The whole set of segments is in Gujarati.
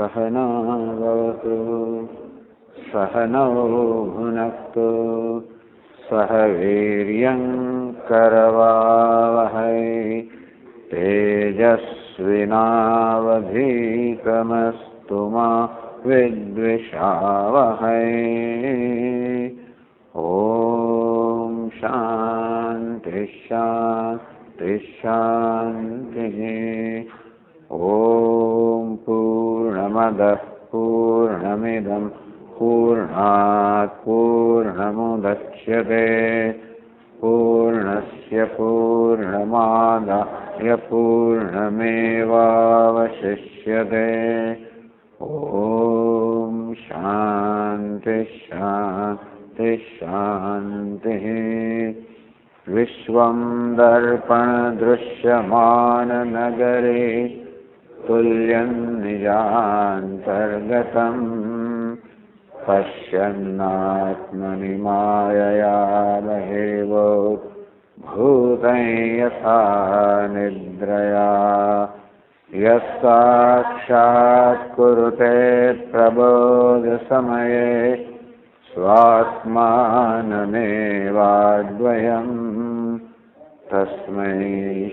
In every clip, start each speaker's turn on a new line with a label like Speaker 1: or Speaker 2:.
Speaker 1: सहना भवतु। सहनौ भुनक्तु। सह वीर्यं करवावहै। तेजस्विनावधीतमस्तु मा विद्विषावहै। ॐ शान्तिः शान्तिः शान्तिः ॐ पूर्णमदः पूर्णमिदं पूर्णात् पूर्णमुदच्यते। पूर्णस्य पूर्णमादाय पूर्णमेवावशिष्यते। ॐ शान्तिः विश्वं दर्पणदृश्यमाननगरे तुल्यं निजान्तर्गतम् पश्यन्नात्मनि मायया बहिर्वो भूतं यथा निद्रया। यः साक्षात् कुरुते प्रबोधसमये स्वात्मानमेवाद्वयम्। तस्मै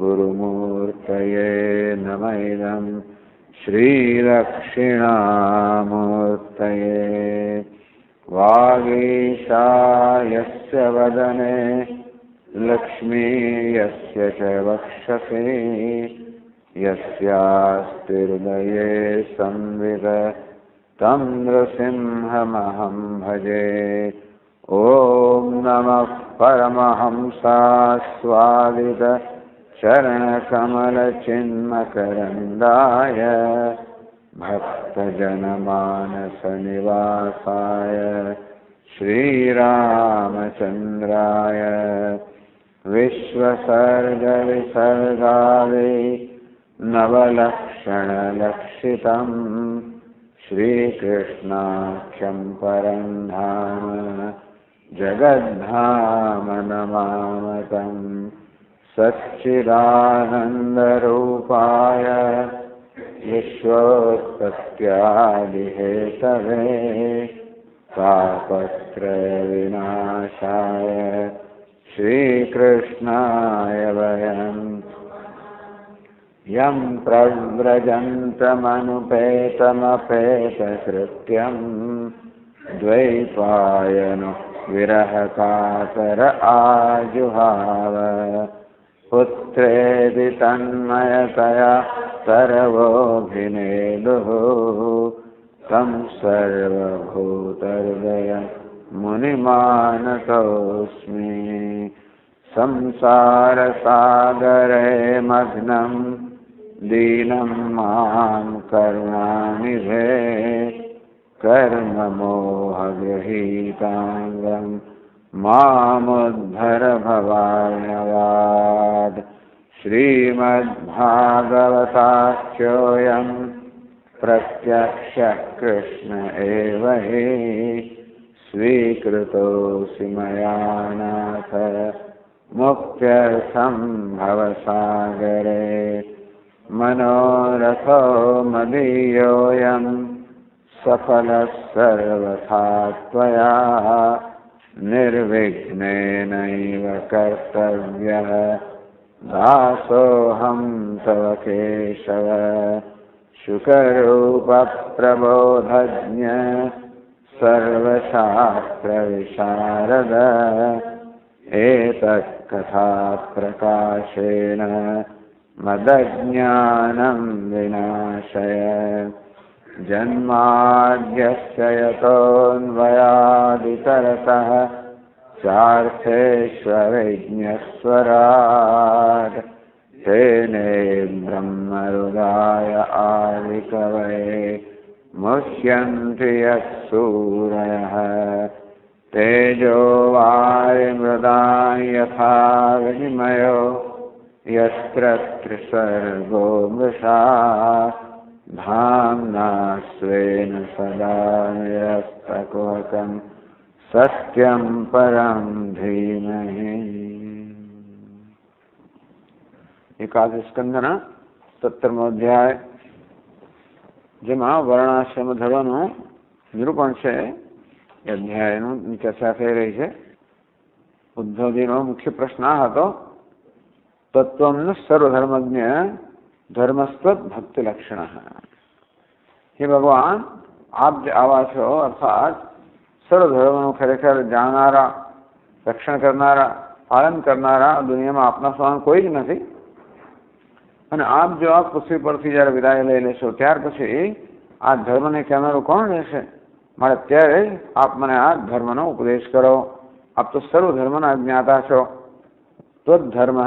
Speaker 1: गुरुमूर्तये नम इदं श्रीदक्षिणामूर्तये वागीशायस्य वदने लक्ष्मीयस्य च वक्षसि। यस्यास्तिहृदये संविद तं नृसिंहमहं भजे। ॐ नमः परमहंसा स्वादित चरणकमलचिन्मकरन्दाय भक्तजनमानसनिवासाय श्रीरामचन्द्राय विश्वसर्गविसर्गादि नवलक्षणलक्षितम् श्रीकृष्णाख्यं जगद्धाम नमामतम् सच्चिदानन्दरूपाय विश्वोत्पत्त्यादिहेतवे तापत्रयविनाशाय श्रीकृष्णाय वयम्। यं प्रव्रजन्तमनुपेतमपेतकृत्यम् द्वैपायनो विरहकातर आजुहाव पुत्रेदि तन्मयतया सर्वोऽभिनेदुः तं सर्वभूतहृदय मुनिमानतोऽस्मि संसारसागरे मग्नं दीनं मां करुणानिधे कर्ममोहगृहीताङ्गम् मामुद्धर भवार्णवाद् श्रीमद्भागवताख्योऽयं प्रत्यक्षः कृष्ण एव हि। स्वीकृतोऽसि मया नाथ। मुक्त्यर्थं भवसागरे मनोरथो मदीयोऽयं सफलः सर्वथा त्वया निर्विघ्नेनैव कर्तव्यः। दासोऽहं तव केशव। शुकरूपप्रबोधज्ञ सर्वशास्त्रविशारद। एतत्कथाप्रकाशेन मदज्ञानं विनाशय जन्माद्यस्य यतोऽन्वयादितरतः चार्थेष्वविज्ञस्वराट् तेने ब्रह्मरुदाय आदिकवये मुह्यन्ति यत्सूरयः तेजो वारिमृदा यथा विनिमयो यत्र त्रिसर्गो मृषा धाम्ना स्वेन सदा निरस्तकोकम् सत्यं परं धीमहि एकादश स्कंदना सत्तरमो अध्याय જેમાં વર્ણાશ્રમ ધર્મનું નિરૂપણ છે એ અધ્યાયનું ચર્ચા થઈ રહી છે ઉદ્ધવજીનો મુખ્ય પ્રશ્ન આ હતો તત્વમ સર્વધર્મજ્ઞ ધર્મસ્વત ભક્તિ લક્ષણ હે ભગવાન આપ જે આવા છો અર્થાત સર્વધર્મનું ખરેખર જાણનારા રક્ષણ કરનારા પાલન કરનારા દુનિયામાં આપના સમાન કોઈ જ નથી અને આપ જો આ પૃથ્વી પરથી જ્યારે વિદાય લઈ લેશો ત્યાર પછી આ ધર્મને કહેનારું કોણ રહેશે મારે ત્યારે આપ મને આ ધર્મનો ઉપદેશ કરો આપ તો સર્વ ધર્મના જ્ઞાતા છો ત્વધર્મ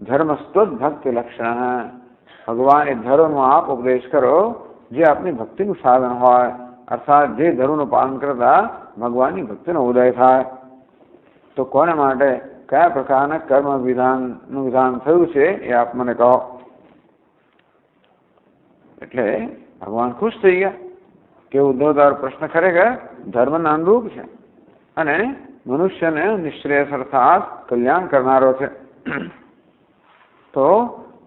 Speaker 1: ધર્મ ભક્તિ લક્ષણ ભગવાન એ ધર્મનો આપ ઉપદેશ કરો, જે આપની ભક્તિનું સાધન હોય, અર્થાત જે ધર્મનું પાલન કરતા ભગવાનની ભક્તિનો ઉદય થાય. તો કોને માટે, કયા પ્રકારના કર્મ વિધાનનું વિધાન થયું છે એ આપ મને કહો. એટલે ભગવાન ખુશ થઈ ગયા કે ઉદ્ધવદાર પ્રશ્ન ખરેખર ધર્મના અનુરૂપ છે અને મનુષ્યને નિશ્રેયસ અર્થાત કલ્યાણ કરનારો છે. તો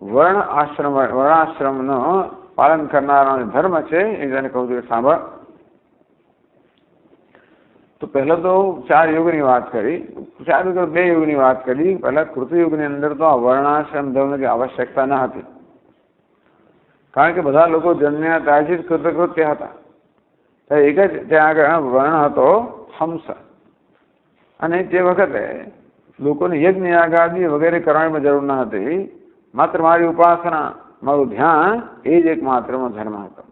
Speaker 1: વર્ણ આશ્રમ, વર્ણાશ્રમનો પાલન કરનારો ધર્મ છે, એ જેને કહું છું સાંભળ. તો પહેલાં તો ચાર યુગની વાત કરી. ચાર યુગ, બે યુગની વાત કરી. પહેલાં કૃતયુગની અંદર તો આ વર્ણાશ્રમ ધર્મની આવશ્યકતા ન હતી. કારણ કે બધા લોકો જન્મ્યા ત્યારથી જ કૃતકૃત્ય હતા. એક જ ત્યાં આગળ વર્ણ હતો હંસ. અને તે વખતે લોકોને યજ્ઞ, યાગાદી વગેરે કરવાની જરૂર ન હતી. માત્ર મારી ઉપાસના, મારું ધ્યાન એ જ એકમાત્રનો ધર્મ હતો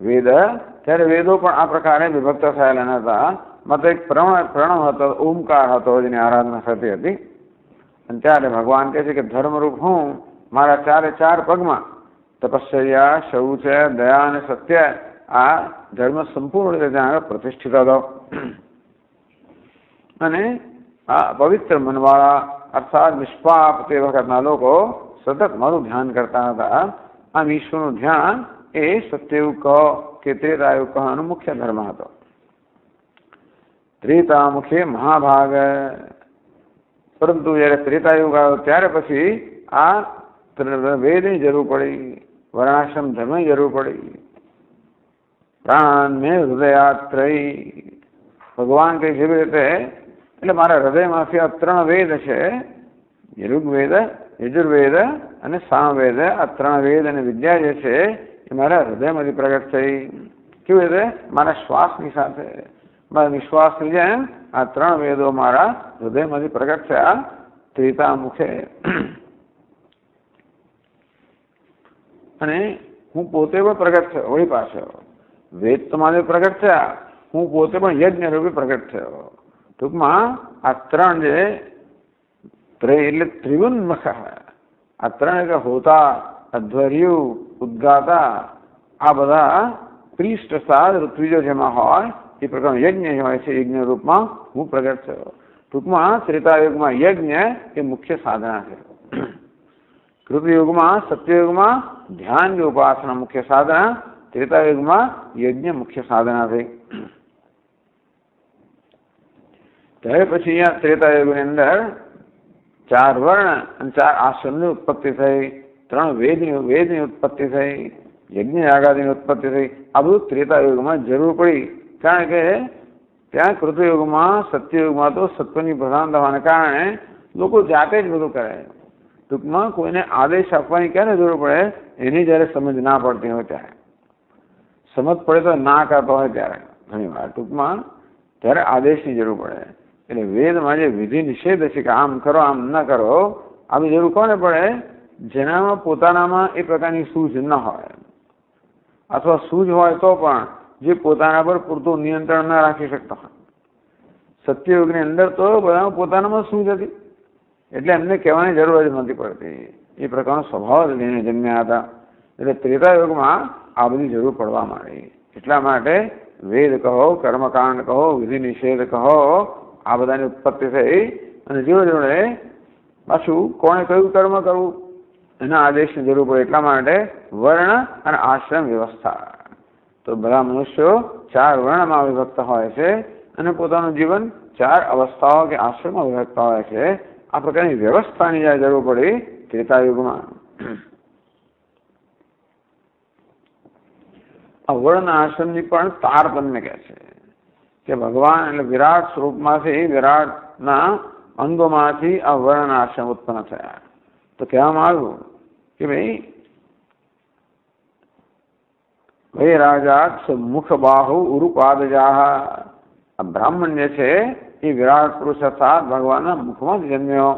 Speaker 1: વેદ, ત્યારે વેદો પણ આ પ્રકારે વિભક્ત થયેલા હતા. માત્ર એક પ્રણવ પ્રણવ હતો, ઓમકાર હતો, જેની આરાધના થતી હતી. અને ત્યારે ભગવાન કહે છે કે ધર્મરૂપ હું, મારા ચારે ચાર પગમાં તપશ્ચર્યા શૌચ, દયા અને સત્ય આ ધર્મ સંપૂર્ણ રીતે ત્યાં પ્રતિષ્ઠિત હતો. અને આ પવિત્ર મનવાળા અર્થાત નિષ્પાપ તે વખતના લોકો સતત મારું ધ્યાન કરતા હતા આમ ઈશ્વરનું ધ્યાન એ સત્યયુગ કહો કે ત્રેતાયુગ કહો મુખ્ય ધર્મ હતો ત્રેતામુખે મહાભાગ પરંતુ જયારે ત્રેતાયુગ આવ્યો ત્યારે પછી આ વેદની જરૂર પડી વર્ણાશ્રમ ધર્મની જરૂર પડી પ્રાણ ને હૃદયાત્રય ભગવાન કઈ જેવી રીતે એટલે મારા હૃદયમાંથી આ ત્રણ વેદ છે, યજુર્વેદ યજુર્વેદ અને સામવેદ. આ ત્રણ વેદ અને વિદ્યા જે છે, એ મારા હૃદયમાંથી પ્રગટ થઈ. કેવી રીતે મારા શ્વાસની સાથે. મારા નિશ્વાસની જેમ આ ત્રણ વેદો મારા હૃદયમાંથી પ્રગટ થયા ત્રિતા મુખે અને હું પોતે પણ પ્રગટ થયો, વળી પાછો. વેદ તો મારે પ્રગટ થયા. હું પોતે પણ યજ્ઞ રૂપે પ્રગટ થયો. ટૂંકમાં આ ત્રણ જે એટલે ત્રિવન્મખ. આ ત્રણ એટલે હોતા, અધ્વર્યુ, ઉદ્ગાતા, આ બધા પ્રિષ્ટ સાદ ઋત્વિજો જેમાં હોય, એ પ્રકારનો યજ્ઞ હોય છે, યજ્ઞ રૂપમાં હું પ્રગટ થયો. ટૂંકમાં ત્રેતાયુગમાં યજ્ઞ એ મુખ્ય સાધના છે. કૃતયુગમાં, સત્યયુગમાં ધ્યાનની ઉપાસના મુખ્ય સાધના, ત્રેતાયુગમાં યજ્ઞ મુખ્ય સાધના થઈ ત્યારે પછી અહીંયા ત્રેતાયુગની અંદર ચાર વર્ણ અને ચાર આશ્રમની ઉત્પત્તિ થઈ ત્રણ વેદની વેદની ઉત્પત્તિ થઈ યજ્ઞ યાગાદીની ઉત્પત્તિ થઈ આ બધું ત્રેતાયુગમાં જરૂર પડી કારણ કે ત્યાં કૃતયુગમાં સત્યયુગમાં તો સત્વની પ્રધાન થવાને કારણે લોકો જાતે જ બધું કરે ટૂંકમાં કોઈને આદેશ આપવાની ક્યારે જરૂર પડે એની જ્યારે સમજ ના પડતી હોય ત્યારે સમજ પડે તો ના કરતો હોય ત્યારે ઘણી વાર ટૂંકમાં ત્યારે આદેશની જરૂર પડે એટલે વેદમાં જે વિધિ નિષેધ છે કે આમ કરો, આમ ન કરો, આવી જરૂર કોને પડે? જેનામાં પોતાનામાં એ પ્રકારની સૂઝ ન હોય. અથવા સૂઝ હોય તો પણ જે પોતાના પર પૂરતું નિયંત્રણ ન રાખી શકતા હોય. સત્યયુગની અંદર તો બધા પોતાનામાં સૂઝ હતી. એટલે એમને કહેવાની જરૂર જ નથી પડતી. એ પ્રકારનો સ્વભાવ જ લઈને જન્મ્યા હતા. એટલે ત્રેતાયુગમાં આ બધી જરૂર પડવા માંડી. એટલા માટે વેદ કહો, કર્મકાંડ કહો, વિધિ નિષેધ કહો આ બધાની ઉત્પત્તિ થઈ અને જીવ જોડે પાછું કોણે કયું કર્મ કરવું? એના આદેશની જરૂર પડે એટલા માટે વર્ણ અને આશ્રમ વ્યવસ્થા. તો બધા મનુષ્યો ચાર વર્ણમાં વિભક્ત હોય છે અને પોતાનું જીવન ચાર અવસ્થાઓ કે આશ્રમમાં વિભક્ત હોય છે. આ પ્રકારની વ્યવસ્થાની જ્યારે જરૂર પડી ત્રેતાયુગમાં આ વર્ણ આશ્રમની પણ તાર તમને કહે છે. કે ભગવાન એટલે વિરાટ સ્વરૂપમાંથી, વિરાટના અંગોમાંથી આ વર્ણ આશ્રમ ઉત્પન્ન થયા. તો કહેવામાં આવ્યું કે ભાઈ ભાઈ રાજા મુખ બાહુ ઉરુપાદજાહ. આ બ્રાહ્મણ જે છે, એ વિરાટ પુરુષ હતા ભગવાનના મુખમાં જન્મ્યો.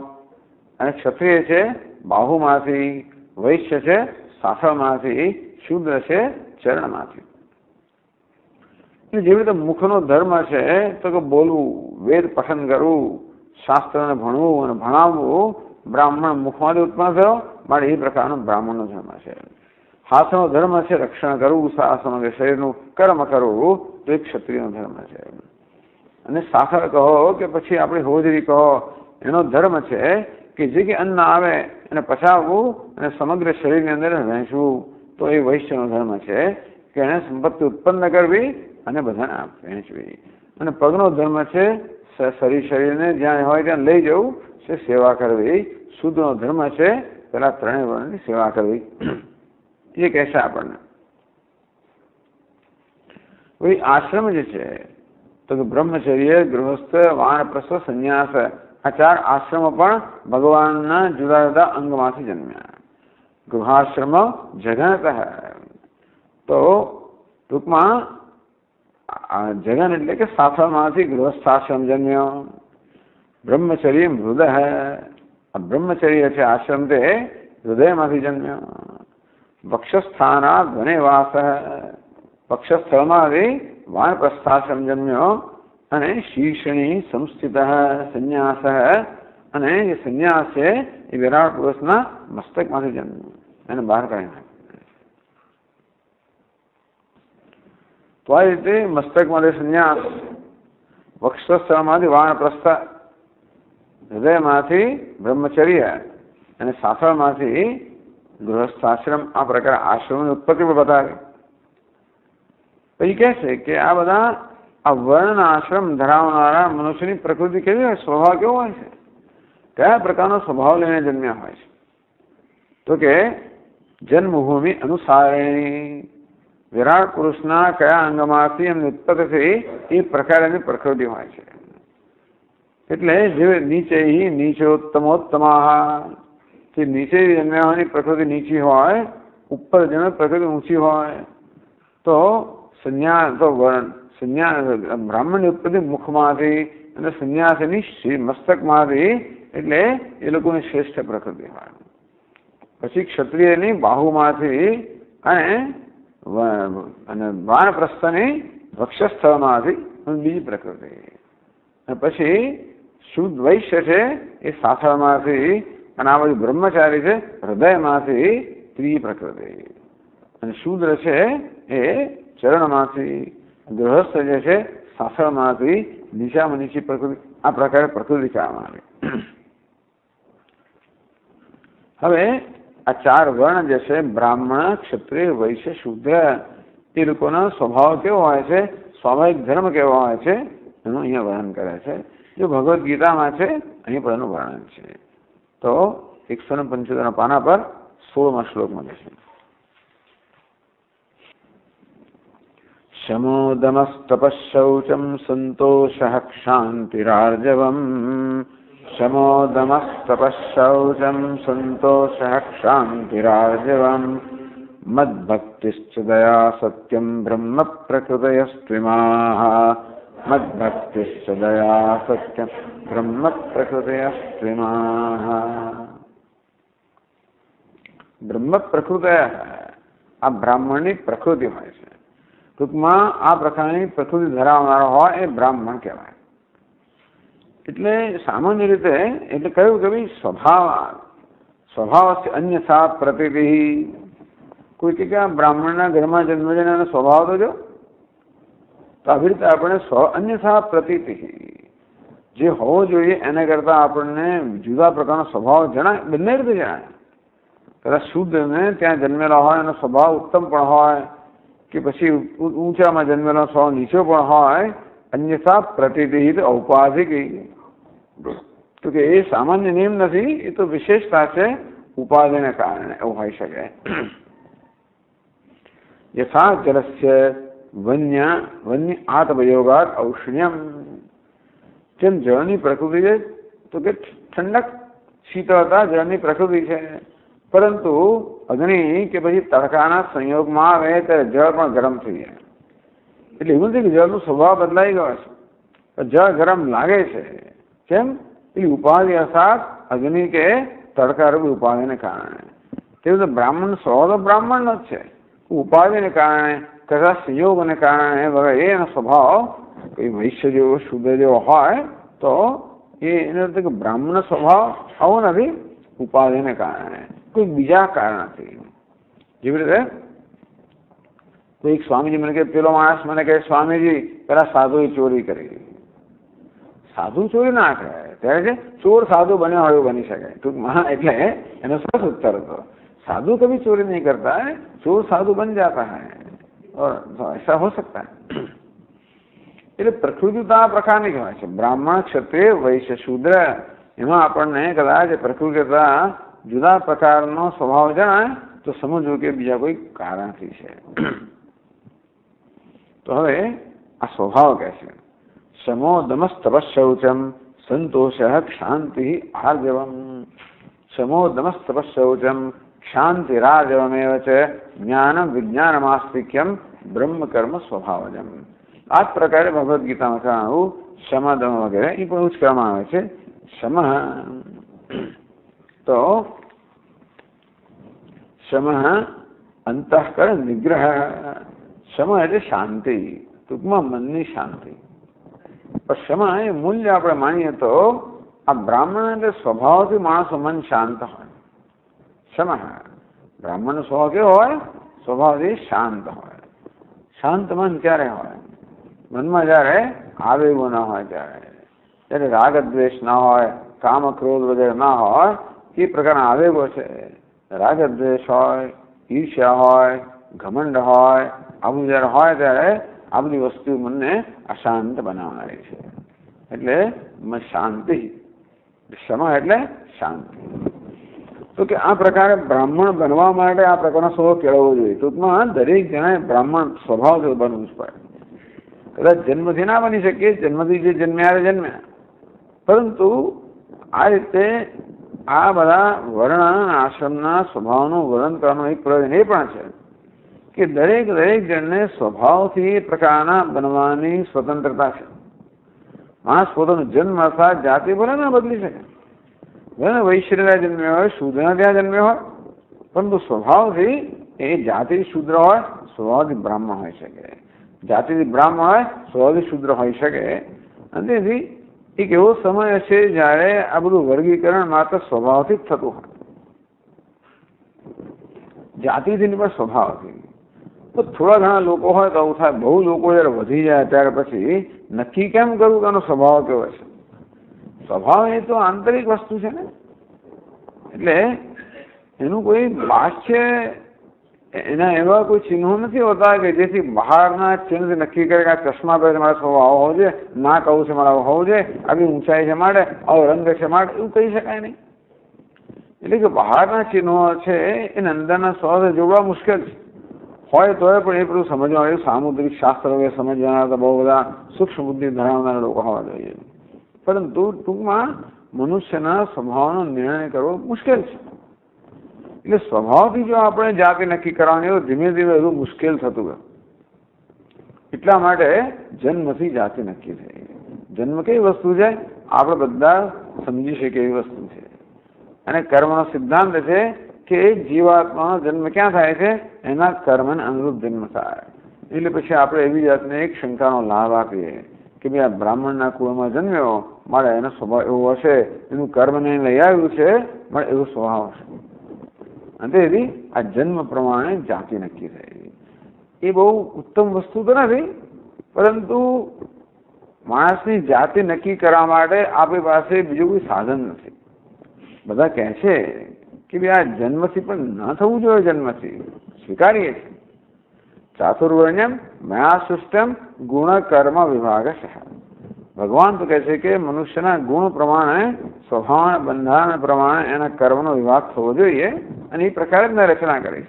Speaker 1: અને ક્ષત્રિય છે, બાહુમાંથી, વૈશ્ય છે સાફળમાંથી શુદ્ર છે, ચરણમાંથી. જેવી રીતે મુખનો ધર્મ છે, તો કે બોલવું, વેદ પઠન કરવું, શાસ્ત્રને ભણવું અને ભણાવવું, બ્રાહ્મણ મુખમાંથી ઉત્પન્ન થયો માટે એ પ્રકારનો બ્રાહ્મણનો ધર્મ છે. હાથનો ધર્મ છે રક્ષણ કરવું શાસન કે શરીરનું કર્મ કરવું, તો એ ક્ષત્રિયનો ધર્મ છે. અને સાખર કહો કે પછી આપણી હોજરી કહો, એનો ધર્મ છે કે જે કે અન્ન આવે એને પચાવવું અને સમગ્ર શરીરની અંદર વહેંચવું, તો એ વૈશ્યનો ધર્મ છે, કે એને સંપત્તિ ઉત્પન્ન કરવી અને બધાને વહેંચવી અને પગનો ધર્મ છે શરીર શરીરને જ્યાં હોય ત્યાં લઈ જવું, છે સેવા કરવી. શુદ્ધનો ધર્મ છે, પેલા ત્રણેય વર્ણની સેવા કરવી. એ કહેશે આપણને. ભાઈ આશ્રમ જે છે, તો કે બ્રહ્મચર્ય, ગૃહસ્થ વાનપ્રસ્થ સંન્યાસ, આ ચાર આશ્રમો પણ ભગવાનના જુદા જુદા અંગમાંથી જન્મ્યા. ગૃહાશ્રમ જગત તો ટૂંકમાં જગન એટલે કે સાફળમાંથી ગૃહસ્થાશ્રમ જન્મ્યો બ્રહ્મચર્ય હૃદય આ બ્રહ્મચર્ય છે આશ્રમ તે હૃદયમાંથી જન્મ્યો. વક્ષસ્થાના ધ્વનિવાસ પક્ષસ્થળમાંથી વાનપ્રસ્થાશ્રમ જન્મ્યો અને શીર્ષણી સંસ્થિત સંન્યાસ અને એ સંન્યાસ છે એ વિરાટ પુરુષના મસ્તકમાંથી જન્મ્યો. એને બહાર કાઢી નાખ્યો. તો આ રીતે મસ્તકમાંથી સંન્યાસ વક્ષસ્થળમાંથી વાણપ્રસ્થ હૃદયમાંથી બ્રહ્મચર્ય અને સાસળમાંથી ગૃહસ્થાશ્રમ આ પ્રકાર આશ્રમની ઉત્પત્તિ પણ બતાવે પછી કહે છે કે આ બધા આ વર્ણ આશ્રમ ધરાવનારા મનુષ્યની પ્રકૃતિ કેવી હોય સ્વભાવ કેવો હોય છે કયા પ્રકારનો સ્વભાવ લઈને જન્મ્યા હોય છે તો કે જન્મભૂમિ અનુસારણી વિરાટ પુરુષના કયા અંગમાંથી એમની ઉત્પત્તિ એ પ્રકારની પ્રકૃતિ હોય છે. એટલે જે નીચે નીચોત્તમોત્તમા જે નીચે જન્મ્યાની પ્રકૃતિ નીચી હોય, ઉપર જન્મ પ્રકૃતિ ઊંચી હોય, તો સંન્યાસ, તો વર્ણ, સંન્યાસ બ્રાહ્મણની ઉત્પત્તિ મુખમાંથી અને સંન્યાસની મસ્તકમાંથી, એટલે એ લોકોની શ્રેષ્ઠ પ્રકૃતિ હોય. પછી ક્ષત્રિયની બાહુમાંથી અને અને વાનપ્રસ્થની વક્ષસ્થળમાંથી બીજી પ્રકૃતિ. પછી શુદ્ધ વૈશ્ય છે એ સાથળમાંથી અને આ બધું બ્રહ્મચારી છે હૃદયમાંથી ત્રીજી પ્રકૃતિ. અને શુદ્ર છે એ ચરણમાંથી. ગૃહસ્થ જે છે સાસળમાંથી નીચામાં નીચી પ્રકૃતિ. આ પ્રકારે પ્રકૃતિ કહેવામાં આવે. હવે આ ચાર વર્ણ જે છે, બ્રાહ્મણ, ક્ષત્રિય વૈશ્ય શુદ્ર એ લોકોનો સ્વભાવ કેવો હોય છે? સ્વાભાવિક ધર્મ કેવો હોય છે? એનું અહીંયા વર્ણન કરે છે. જો ભગવદ્ ગીતામાં છે, અહીં પણ એનું વર્ણન છે. તો એકસો ને પંચોતેરના પાના પર સોળમાં શ્લોક મળે છે. શમોદમસ્તપઃ શૌચમ સંતોષ ક્ષાંતિરાર્જવમ क्षान्तिरार्जवम् शमोदमस्तपःशौचं सन्तोषः क्षान्तिरार्जवम् मद्भक्तिश्च दया सत्यं ब्रह्मप्रकृतयस्त्विमाः मद्भक्तिश्च दया सत्यं ब्रह्मप्रकृतयस्त्विमाः બ્રહ્મપ્રકૃતય આ બ્રાહ્મણની પ્રકૃતિ હોય છે ટૂંકમાં આ પ્રકારની પ્રકૃતિ ધરાવનારો હોય એ બ્રાહ્મણ કહેવાય એટલે સામાન્ય રીતે એટલે કહ્યું કે ભાઈ સ્વભાવ. સ્વભાવ અન્યથા પ્રતિતિ કોઈ કે આ બ્રાહ્મણના ઘરમાં જન્મ છે એનો સ્વભાવ તો જો? તો આવી રીતે આપણે સ્વ અન્યથા પ્રતિતિ જે હોવો જોઈએ એના કરતાં આપણને જુદા પ્રકારનો સ્વભાવ જણાય, બંને રીતે જણાય. કદાચ શુદ્ધ ને ત્યાં જન્મેલા હોય એનો સ્વભાવ ઉત્તમ પણ હોય, કે પછી ઊંચામાં જન્મેલો સ્વભાવ નીચો પણ હોય, અન્યથા પ્રતિતિ ઔપાધિક. તો કે એ સામાન્ય નિયમ નથી, એ તો વિશેષતા છે ઉપાધિને કારણે એવું હોઈ શકે. યથા જલસ્ય વન્ય વન્ય આત્મયોગાત ઔષ્ણ્યમ. જેમ જળની પ્રકૃતિ છે, તો કે ઠંડક શીતળતા જળની પ્રકૃતિ છે. પરંતુ અગ્નિ કે પછી તડકાના સંયોગમાં આવે ત્યારે જળ પણ ગરમ થઈ જાય. એટલે એવું નથી કે જળનો સ્વભાવ બદલાઈ ગયો છે જળ ગરમ લાગે છે. કેમ પેલી ઉપાધિ અર્થાત અગ્નિ કે તડકારૂપી ઉપાધિને કારણે તેવું તો બ્રાહ્મણ સ્વભાવ તો બ્રાહ્મણનો જ છે ઉપાધિને કારણે તથા સંયોગને કારણે વગર એનો સ્વભાવ કોઈ વૈશ્ય જેવો શુદ્ધ જેવો હોય તો એ એનો અર્થ કે બ્રાહ્મણ સ્વભાવ આવો નથી ઉપાધિને કારણે કોઈ બીજા કારણથી જેવી રીતે કોઈક સ્વામીજી મને કે પેલો માણસ મને કહે સ્વામીજી પેલા સાધુએ ચોરી કરી સાધુ ચોરી ના કહેવાય ત્યારે કે ચોર સાધુ બન્યો હોય એવું બની શકે ટૂંકમાં એટલે એનો સરસ ઉત્તર હતો साधु कभी चोरी नहीं करता है चोर साधु बन जाता है और ऐसा हो सकता है એટલે પ્રકૃતિ તો આ પ્રકારની કહેવાય છે બ્રાહ્મણ ક્ષત્રિય વૈશ્ય શૂદ્ર એમાં આપણને કદાચ પ્રકૃતિતા જુદા પ્રકારનો સ્વભાવ જણાય તો સમજવું કે બીજા કોઈ કારણથી છે તો હવે આ સ્વભાવ કહે છે સમો દમસ્તપશૌચમ સંતોષ શાંતિ આર્જવમ સમો દમસ્તપશૌચમ શાંતિરાજવમેવ છે જ્ઞાન વિજ્ઞાનમાસ્તિક્યમ બ્રહ્મ કર્મ સ્વભાવજમ આ જ પ્રકારે ભગવદ્ ગીતામાં કહેવાનું શમદમ વગેરે એ પણ જ કરવામાં આવે છે શમ તો શમ અંતઃકરણ નિગ્રહ શમ એટલે શાંતિ ટૂંકમાં મનની શાંતિ પણ શમ એ મૂલ્ય આપણે માનીએ તો આ બ્રાહ્મણ એટલે સ્વભાવથી માણસો મન શાંત હોય શમ બ્રાહ્મણનો સ્વભાવ કેવો હોય સ્વભાવથી શાંત હોય શાંત મન ક્યારે હોય મનમાં જ્યારે આવેગો ના હોય ત્યારે જ્યારે રાગ દ્વેષ ના હોય કામ ક્રોધ વગેરે ના હોય એ પ્રકારના આવેગો છે રાગ દ્વેષ હોય ઈર્ષ્યા હોય ઘમંડ હોય આવું જ્યારે હોય ત્યારે આ બધી વસ્તુ મનને અશાંત બનાવનારી છે. એટલે શાંતિ. ક્ષમા એટલે શાંતિ. તો કે આ પ્રકારે બ્રાહ્મણ બનવા માટે આ પ્રકારનો સ્વભાવ કેળવવો જોઈએ. ટૂંકમાં દરેક જણાએ બ્રાહ્મણ સ્વભાવ બનવું જ પડે. કદાચ જન્મથી ના બની શકીએ, જન્મથી જે જન્મ્યા જન્મ્યા. પરંતુ આ રીતે આ બધા વર્ણ આશ્રમના સ્વભાવનું વર્ણન કરવાનું એક પ્રયોજન એ પણ છે કે દરેક દરેક જણને સ્વભાવથી એ પ્રકારના બનવાની સ્વતંત્રતા છે માણસ પોતાનો જન્મ અર્થાત જાતિ ભલે ના બદલી શકે ભલે વૈશ્યના જન્મ્યો હોય શુદ્રના ત્યાં જન્મ્યો હોય પરંતુ સ્વભાવથી એ જાતિ શુદ્ર હોય સ્વભાવથી બ્રાહ્મણ હોઈ શકે જાતિથી બ્રાહ્મણ હોય સ્વભાવથી શુદ્ર હોઈ શકે અને તેથી એક એવો સમય હશે જ્યારે આ બધું વર્ગીકરણ માત્ર સ્વભાવથી જ થતું હોય જાતિથી પણ સ્વભાવથી તો થોડા ઘણા લોકો હોય તો આવું થાય. બહુ લોકો જયારે વધી જાય ત્યારે પછી નક્કી કેમ કરવું કે એનો સ્વભાવ કેવો છે? સ્વભાવ એ તો આંતરિક વસ્તુ છે ને. એટલે એનું કોઈ બાહ્ય એના એવા કોઈ ચિહ્નો નથી હોતા કે જેથી બહારના ચિહ્નથી નક્કી કરે કે આ ચશ્મા પહેરે મારા સ્વભાવ હોવો જોઈએ ના કહું છે, મારા હોવું જોઈએ આવી ઊંચાઈ છે માટે આવો રંગ છે માટે એવું કહી શકાય નહીં. એટલે કે બહારના ચિહ્નો છે એને અંદરના સ્વાદ જોડવા મુશ્કેલ છે. હોય તોય પણ એ બધું સમજવા સામુદ્રિક શાસ્ત્ર વગેરે સમજવાના તો બહુ બધા સૂક્ષ્મ બુદ્ધિ ધરાવનારા લોકો હોવા જોઈએ. પરંતુ ટૂંકમાં મનુષ્યના સ્વભાવનો નિર્ણય કરવો મુશ્કેલ છે. એટલે સ્વભાવથી જો આપણે જાતે નક્કી કરવાની હોય ધીમે ધીમે બધું મુશ્કેલ થતું ગયું એટલા માટે જન્મથી જાતે નક્કી થઈ જન્મ કઈ વસ્તુ છે? આપણે બધા સમજી શકીએ એવી વસ્તુ છે. અને કર્મનો સિદ્ધાંત છે કે જીવાત્માનો જન્મ ક્યાં થાય છે? એના કર્મને અનુરૂપ જન્મ થાય. એટલે પછી આપણે એવી જાતને એક શંકાનો લાભ આપીએ કે ભાઈ આ બ્રાહ્મણના કુળમાં જન્મ્યો, મારે એનો સ્વભાવ એવો હશે, એનું કર્મને લઈ આવ્યું છે, મારે એવો સ્વભાવ હશે. અને તેથી આ જન્મ પ્રમાણે જાતિ નક્કી થઈ એ બહુ ઉત્તમ વસ્તુ તો નથી, પરંતુ માણસની જાતિ નક્કી કરવા માટે આપણી પાસે બીજું કોઈ સાધન નથી. બધા કહે છે કે ભાઈ આ જન્મથી પણ ન થવું જોઈએ જન્મથી સ્વીકારીએ છીએ ચાતુર્વર્ણ્યમ મયા સૃષ્ટમ ગુણ કર્મ વિભાગ ભગવાન તો કહે છે કે મનુષ્યના ગુણ પ્રમાણે સ્વભાવ બંધારણ પ્રમાણે એના કર્મનો વિભાગ થવો જોઈએ અને એ પ્રકારે જ મેં રચના કરી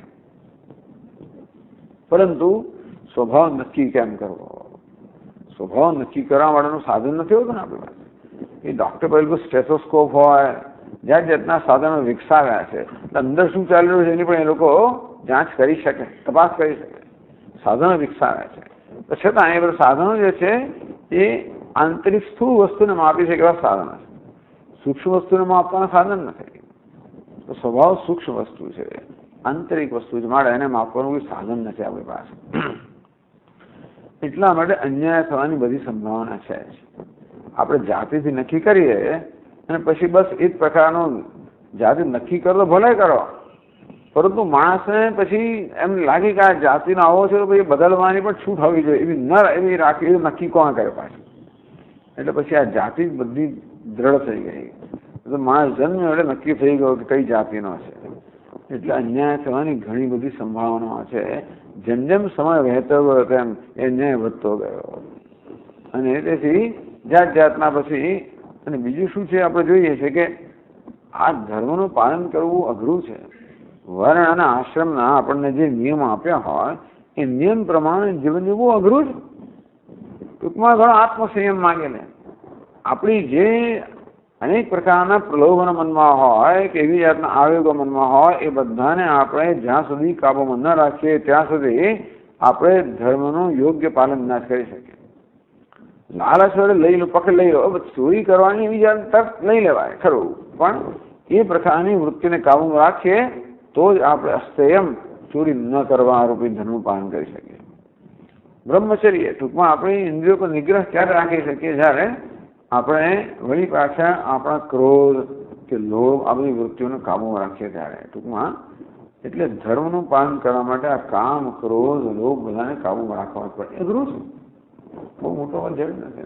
Speaker 1: પરંતુ સ્વભાવ નક્કી કેમ કરવો સ્વભાવ નક્કી કરવા માટેનું સાધન નથી હોતું ને આપણી પાસે એ ડૉક્ટર પહેલું સ્ટેથોસ્કોપ હોય જાત જાતના સાધનો વિકસાવ્યા છે. અંદર શું ચાલી રહ્યું છે એની પણ એ લોકો જાંચ કરી શકે, તપાસ કરી શકે. સાધનો વિકસાવ્યા છે. તો છતાં એ બધા સાધનો જે છે, એ આંતરિક સ્થૂળ વસ્તુને માપી શકે એવા સાધનો છે. સૂક્ષ્મ વસ્તુને માપવાના સાધન નથી. તો સ્વભાવ સૂક્ષ્મ વસ્તુ છે. આંતરિક વસ્તુ છે. માટે એને માપવાનું કોઈ સાધન નથી આપણી પાસે. એટલા માટે અન્યાય થવાની બધી સંભાવના છે. આપણે જાતિથી નક્કી કરીએ અને પછી બસ એ જ પ્રકારનો જાતિ નક્કી કરો તો ભલે કરો. પરંતુ માણસને પછી એમ લાગે કે આ જાતિનો આવો છે તો પછી બદલવાની પણ છૂટ હોવી જોઈએ. એવી ન એવી રાખી નક્કી કોણ કરે પાછું? એટલે પછી આ જાતિ બધી દ્રઢ થઈ ગઈ. માણસ જન્મ્યો એટલે નક્કી થઈ ગયો કે કઈ જાતિનો છે. એટલે અન્યાય થવાની ઘણી બધી સંભાવનાઓ છે. જેમ જેમ સમય વહેતો ગયો તેમ એ અન્યાય વધતો ગયો. અને તેથી જાત જાતના પછી અને બીજું શું છે આપણે જોઈએ છે કે આ ધર્મનું પાલન કરવું અઘરું છે. વર્ણ અને આશ્રમના આપણને જે નિયમ આપ્યા હોય, એ નિયમ પ્રમાણે જીવન જીવવું અઘરું છે. ટૂંકમાં ઘણો આત્મસંયમ માગે ને. આપણી જે અનેક પ્રકારના પ્રલોભન મનમાં હોય કે એવી જાતના આવેગો મનમાં હોય, એ બધાને આપણે જ્યાં સુધી કાબુમાં ન રાખીએ, ત્યાં સુધી આપણે ધર્મનું યોગ્ય પાલન ના કરી શકીએ. લાલચ વડે લઈ લો, પકડ લઈ લો. ચોરી કરવાની એવી જાત તરત લઈ લેવાય, ખરું. પણ એ પ્રકારની વૃત્તિને કાબૂમાં રાખીએ તો જ આપણે અસ્તયમ ચોરી ન કરવા રૂપી ધર્મનું પાલન કરી શકીએ. બ્રહ્મચર્ય, ટૂંકમાં આપણી ઇન્દ્રિયો પર નિગ્રહ ક્યારે રાખી શકીએ? જ્યારે આપણે વળી પાછા આપણા ક્રોધ કે લોભ, આ બધી વૃત્તિઓને કાબૂમાં રાખીએ ત્યારે. ટૂંકમાં એટલે ધર્મનું પાલન કરવા માટે આ કામ, ક્રોધ, લોભ બધાને કાબૂમાં રાખવા પડે. અઘરું છે. બહુ મોટો જડ નથી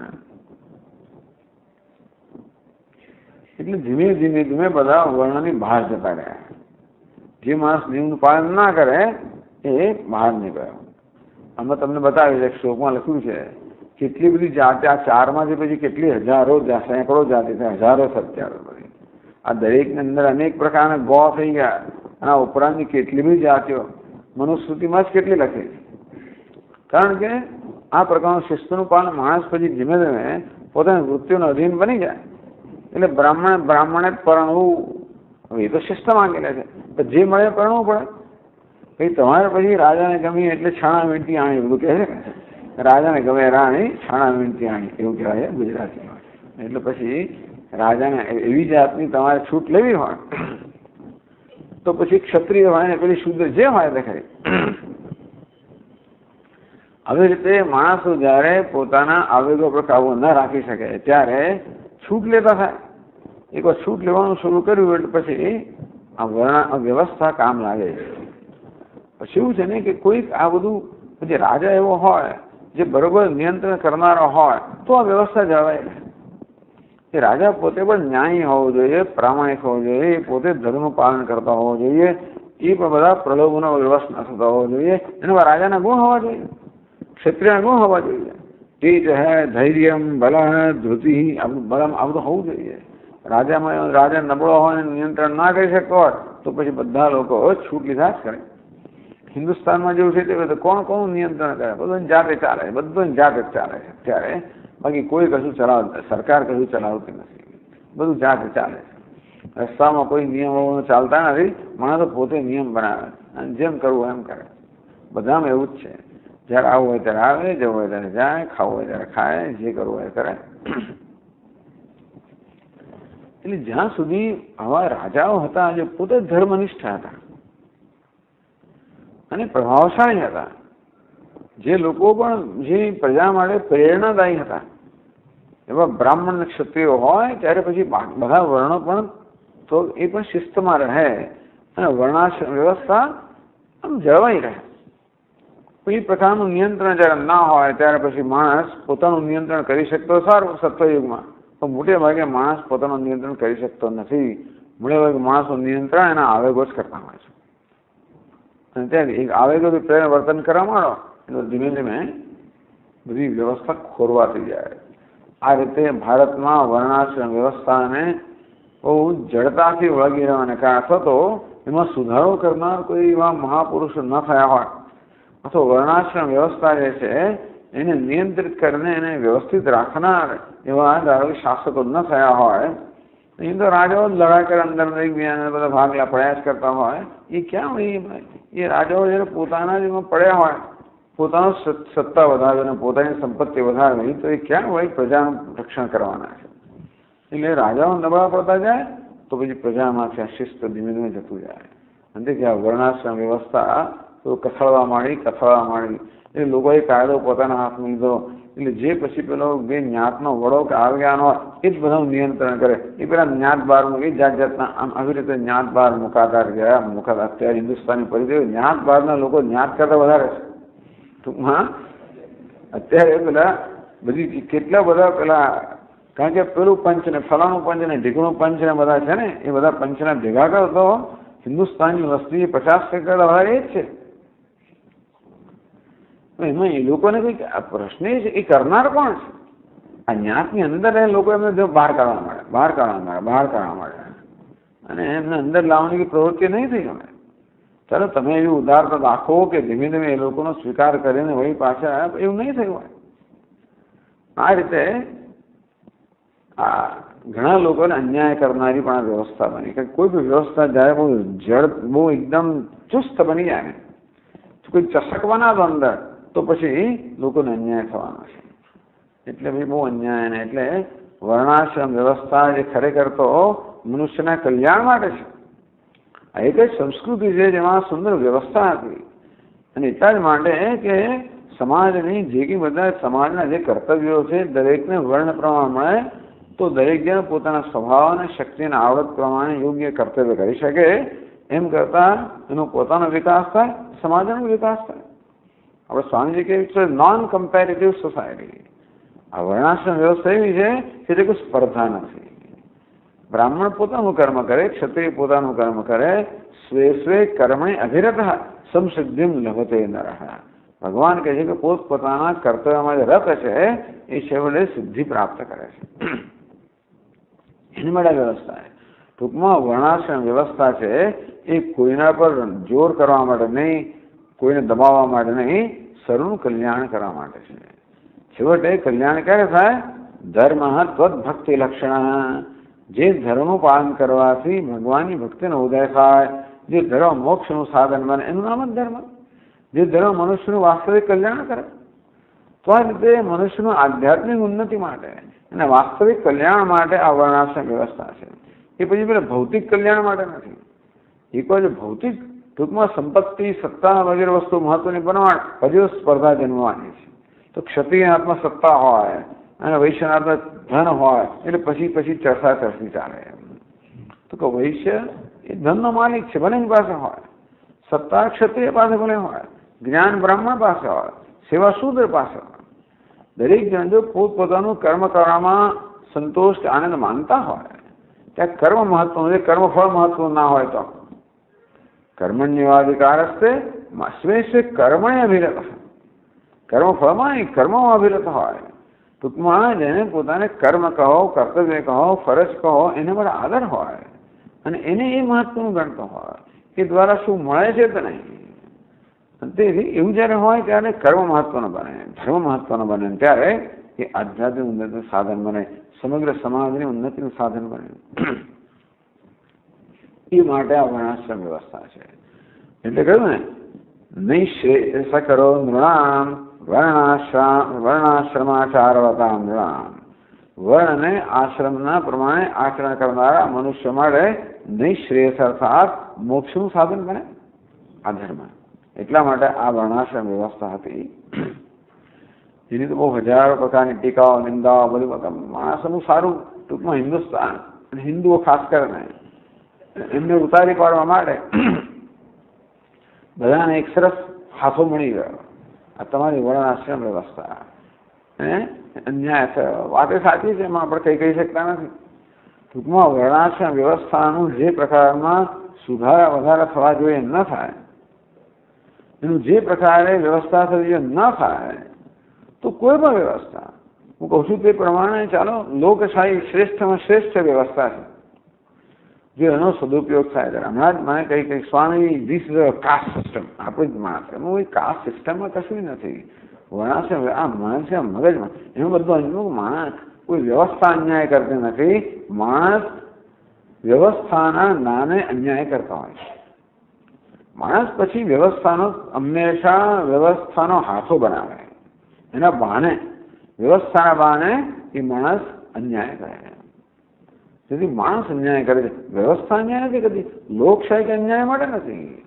Speaker 1: એટલે ધીમે ધીમે ધીમે બધા વર્ણની બહાર જતા રહ્યા. જે માણસ નિયમનું પાલન ના કરે, એ બહાર નીકળ્યો અમે તમને બતાવી છે શ્લોકમાં લખ્યું છે, કેટલી બધી જાતિ, આ ચારમાં જે પછી કેટલી હજારો સેંકડો જાતિ છે હજારો સત્યારો બધી આ દરેકની અંદર અનેક પ્રકારના ગો થઈ ગયા. અને ઉપરાંતની કેટલી બધી જાતિઓ, મનુસ્મૃતિમાં જ કેટલી લખી કારણ કે આ પ્રકારનું શિસ્તનું પાલન માણસ પછી ધીમે ધીમે પોતાની વૃત્તિઓનો અધીન બની જાય. એટલે બ્રાહ્મણ, બ્રાહ્મણે પરણવું એ તો શિસ્ત માંગેલા છે. જે મળે પરણવું પડે. પછી તમારે પછી રાજાને ગમી એટલે છાણા વીંટી આણી બધું કહે છે રાજાને ગમે રાણી, છાણા વીંટી આણી, એવું કહેવાય ગુજરાતીમાં. એટલે પછી રાજાને એવી જાતની તમારે છૂટ લેવી હોય, તો પછી ક્ષત્રિય હોય ને પેલી શુદ્ધ જે હોય તે ખરી આવી રીતે માણસો જ્યારે પોતાના આવેગો પર કાબુ ન રાખી શકે, ત્યારે છૂટ લેતા થાય. એકવાર છૂટ લેવાનું શરૂ કર્યું એટલે પછી આ વર્ણ વ્યવસ્થા કામ લાગે પછી એવું છે ને કે કોઈક આ બધું, જે રાજા એવો હોય, જે બરોબર નિયંત્રણ કરનારો હોય, તો આ વ્યવસ્થા જળવાય એ રાજા પોતે પણ ન્યાયી હોવો જોઈએ, પ્રામાણિક હોવો જોઈએ, એ પોતે ધર્મનું પાલન કરતા હોવો જોઈએ, એ પણ બધા પ્રલોભનો વ્યવસ્થા થતા હોવો જોઈએ. એના રાજાના ગુણ હોવા જોઈએ. ક્ષત્રિય ગુણ હોવા જોઈએ તેજ હે ધૈર્ય બલ ધૃતિ આ બધું બલમ આ બધું હોવું જોઈએ રાજામાં રાજા નબળો હોય અને નિયંત્રણ ના કરી શકતો હોય તો પછી બધા લોકો છૂટ લીધા જ કરે હિન્દુસ્તાનમાં જેવું છે તે બધું કોણ કોણ નિયંત્રણ કરે બધું જાતે ચાલે બધું જાતે જ ચાલે છે ત્યારે બાકી કોઈ કશું ચલાવ સરકાર કશું ચલાવતી નથી બધું જાતે ચાલે છે રસ્તામાં કોઈ નિયમો ચાલતા નથી માણસો પોતે નિયમ બનાવે અને જેમ કરવું એમ કરે બધામાં એવું જ છે જ્યારે આવું હોય ત્યારે આવે જવું હોય ત્યારે જાય, ખાવું હોય ત્યારે ખાય, જે કરવું હોય કરે. એટલે જ્યાં સુધી આવા રાજાઓ હતા, જે પોતે ધર્મનિષ્ઠ હતા અને પ્રભાવશાળી હતા, જે લોકો પણ જે પ્રજા માટે પ્રેરણાદાયી હતા, એવા બ્રાહ્મણ ક્ષત્રિયો હોય, ત્યારે પછી બધા વર્ણો પણ તો એ પણ શિસ્તમાં રહે અને વર્ણાશ્રમ વ્યવસ્થા આમ જળવાઈ રહે. કોઈ પ્રકારનું નિયંત્રણ જ્યારે ના હોય, ત્યારે પછી માણસ પોતાનું નિયંત્રણ કરી શકતો સારું સત્વયુગમાં. તો મોટે ભાગે માણસ પોતાનું નિયંત્રણ કરી શકતો નથી. મોટે ભાગે માણસનું નિયંત્રણ એના આવેગો જ કરતા હોય છે. અને ત્યાં એક આવેગો પ્રેરણા વર્તન કરવા માંડો, એટલે ધીમે ધીમે બધી વ્યવસ્થા ખોરવાતી જાય. આ રીતે ભારતમાં વર્ણાશ્રમ વ્યવસ્થાને બહુ જડતાથી વળગી રહેવાને કારણે અથવા તો એમાં સુધારો કરનાર કોઈ એવા મહાપુરુષ ન થયા હોય. અથવા વર્ણાશ્રમ વ્યવસ્થા જે છે એને નિયંત્રિત કરીને એને વ્યવસ્થિત રાખનાર એવા ધારો શાસકો ન થયા હોય એ તો રાજાઓ જ લડાઈ કરે અંદર એકબીજાને બધા ભાગલા પ્રયાસ કરતા હોય એ ક્યાં હોય એ રાજાઓ જ્યારે પોતાના જ એમાં પડ્યા હોય પોતાનો સત્તા વધારે અને પોતાની સંપત્તિ વધારે તો એ ક્યાં હોય પ્રજાનું રક્ષણ કરવાના છે એટલે રાજાઓ નબળા પડતા જાય તો પછી પ્રજામાંથી આ શિસ્ત ધીમે ધીમે જતું જાય અને ત્યાં વર્ણાશ્રમ વ્યવસ્થા તો કથળવા માંડી કથળવા માંડી. એટલે લોકોએ કાયદો પોતાના હાથમાં લીધો. એટલે જે પછી પેલો જે જ્ઞાતનો વડો કે આવ્યાનો એ જ બધાનું નિયંત્રણ કરે. એ પેલા જ્ઞાત બારનું એ જાત જાતના આમ આવી રીતે જ્ઞાત બાર મુકાતા ગયા મુકાતા અત્યારે હિન્દુસ્તાની પરિચય જ્ઞાત બારના લોકો જ્ઞાત કરતા વધારે છે. ટૂંકમાં અત્યારે પેલા બધી કેટલા બધા પેલા, કારણ કે પેલું પંચ ને ફલાણું પંચ ને ઢીકણું પંચ ને બધા છે ને, એ બધા પંચના ભેગા કરો તો હિન્દુસ્તાનની વસ્તી પચાસ ટકા વધારે એ જ છે. એમાં એ લોકોને કંઈક પ્રશ્ન એ છે, એ કરનાર કોણ છે? આ જ્ઞાતની અંદર એ લોકો એમને જો બહાર કાઢવા માંડે, બહાર કાઢવા માંડે, બહાર કાઢવા માંડે. અને એમને અંદર લાવવાની પ્રવૃત્તિ નહીં થઈ ગમે. ચાલો, તમે એવી ઉદારતા રાખો કે ધીમે ધીમે એ લોકોનો સ્વીકાર કરીને વળી પાછા એવું નહીં થયું હોય. આ રીતે આ ઘણા લોકોને અન્યાય કરનારી પણ આ વ્યવસ્થા બની કે કોઈ પણ વ્યવસ્થા જ્યારે બહુ જડ બહુ એકદમ ચુસ્ત બની જાય ને કોઈ ચસકવાના તો અંદર તો પછી લોકોને અન્યાય થવાનો છે. એટલે ભાઈ બહુ અન્યાય ને એટલે વર્ણાશ્રમ વ્યવસ્થા જે ખરેખર તો મનુષ્યના કલ્યાણ માટે છે. આ એક જ સંસ્કૃતિ છે જેમાં સુંદર વ્યવસ્થા હતી. અને એટલા જ માટે કે સમાજની જે કંઈ બધા સમાજના જે કર્તવ્યો છે દરેકને વર્ણ પ્રમાણે તો દરેક જણ પોતાના સ્વભાવ અને શક્તિના આવડત પ્રમાણે યોગ્ય કર્તવ્ય કરી શકે. એમ કરતાં એનો પોતાનો વિકાસ થાય, સમાજનો વિકાસ થાય. આપણે સ્વામીજી કહે છે નોન કમ્પેરેટિવ સોસાયટી આ વર્ણાશ્રમ વ્યવસ્થા એવી છે કે તે કોઈ સ્પર્ધા નથી બ્રાહ્મણ પોતાનું કર્મ કરે ક્ષત્રિય પોતાનું કર્મ કરે સ્વે સ્વે કર્મે અધિરત સમસિદ્ધિમ લભતે નર ભગવાન કહે છે કે પોત પોતાના કર્તવ્યમાં જે રત છે એ છેવટે સિદ્ધિ પ્રાપ્ત કરે છે એની માટે વ્યવસ્થા છે ટૂંકમાં વર્ણાશ્રમ વ્યવસ્થા છે એ કોઈના પર જોર કરવા માટે નહીં કોઈને દબાવવા માટે નહીં સર્વનું કલ્યાણ કરવા માટે છે. છેવટે કલ્યાણ ક્યારે થાય? ધર્મ ત્વદભક્તિ લક્ષણ. જે ધર્મનું પાલન કરવાથી ભગવાનની ભક્તિનો ઉદય થાય. જે ધર્મ મોક્ષનું સાધન બને, એનું નામ જ ધર્મ. જે ધર્મ મનુષ્યનું વાસ્તવિક કલ્યાણ કરે. તો આ રીતે મનુષ્યનું આધ્યાત્મિક ઉન્નતિ માટે અને વાસ્તવિક કલ્યાણ માટે આ વર્ણાશ્રમ વ્યવસ્થા છે. એ પછી પેલા ભૌતિક કલ્યાણ માટે નથી. એ કોઈ ભૌતિક ટૂંકમાં સંપત્તિ, સત્તા વગેરે વસ્તુ મહત્વની પ્રમાણ હજુ સ્પર્ધા જન્મવાની છે. તો ક્ષત્રિય હાથમાં સત્તા હોય અને વૈશ્ય હાથમાં ધન હોય, એટલે પછી પછી ચર્ચા ચર્ચી ચાલે તો કે વૈશ્ય એ ધનનો માલિક છે, ભલે પાસે હોય. સત્તા ક્ષત્રિય પાસે ભલે હોય, જ્ઞાન બ્રાહ્મણ પાસે હોય, સેવા શૂદ્ર પાસે હોય. દરેક જણ જો પોતપોતાનું કર્મ કરવામાં સંતોષ, આનંદ માનતા હોય, ત્યાં કર્મ મહત્વનું છે, કર્મફળ મહત્વનું ના હોય તો. કર્મણ્યવાધિકાર હસ્તે સ્વે સ્વે કર્મણે અભિરત કર્મફળમાં કર્મમાં અભિરત હોય ટૂંકમાં જેને પોતાને કર્મ કહો કર્તવ્ય કહો ફરજ કહો એને પર આદર હોય અને એને એ મહત્વનું ગણતો હોય એ દ્વારા શું મળે છે કે નહીં તેથી એવું જ્યારે હોય ત્યારે કર્મ મહત્વનો બને ધર્મ મહત્વનો બને ત્યારે એ આધ્યાત્મિક ઉન્નતિનું સાધન બને સમગ્ર સમાજની ઉન્નતિનું સાધન બને એ માટે આ વર્ણાશ્રમ વ્યવસ્થા છે. એટલે કહ્યું ને નિશ્રેષ કરો નૃણામ, વર્ણાશ્રમ વર્ણાશ્રમાચારવતા નૃણામ. વર્ણને આશ્રમના પ્રમાણે આચરણ કરનારા મનુષ્ય માટે નિશ્રેષ અર્થાત મોક્ષનું સાધન બને આ ધર્મ. એટલા માટે આ વર્ણાશ્રમ વ્યવસ્થા હતી. એની તો બહુ હજારો પ્રકારની ટીકાઓ, નિંદાઓ, બધું માણસોનું સારું ટૂંકમાં હિન્દુસ્તાન હિન્દુઓ ખાસ કરીને એમને ઉતારી પાડવા માટે બધાને એક સરસ હાથો મળી ગયો. આ તમારી વર્ણાશ્રમ વ્યવસ્થા. હે? અન્યાય થયો. વાત એ સાચી છે, એમાં આપણે કંઈ કહી શકતા નથી. ટૂંકમાં વર્ણાશ્રમ વ્યવસ્થાનું જે પ્રકારમાં સુધારા વધારા થવા જોઈએ ન થાય, એનું જે પ્રકારે વ્યવસ્થા થવી જોઈએ ન થાય, તો કોઈ પણ વ્યવસ્થા. હું કહું છું તે પ્રમાણે ચાલો, લોકશાહી શ્રેષ્ઠમાં શ્રેષ્ઠ વ્યવસ્થા છે. જો એનો સદુપયોગ થાય છે. હમણાં જ મને કંઈ કંઈક Swami this is a caste system આપણે જ માણસ એમ કાસ્ટ સિસ્ટમમાં કશું નથી. વણાશે આ માણસ છે મગજમાં એનું બધું એનું માણસ કોઈ વ્યવસ્થા અન્યાય કરતી નથી. માણસ વ્યવસ્થાના નામે અન્યાય કરતા હોય છે. માણસ પછી વ્યવસ્થાનો, હંમેશા વ્યવસ્થાનો હાથો બનાવે. એના બહાને, વ્યવસ્થાના બહાને એ માણસ અન્યાય કરે. તેથી માણસ અન્યાય કરે છે. વ્યવસ્થા અન્યાય નથી કરતી. લોકશાહી કે અન્યાય માટે નથી.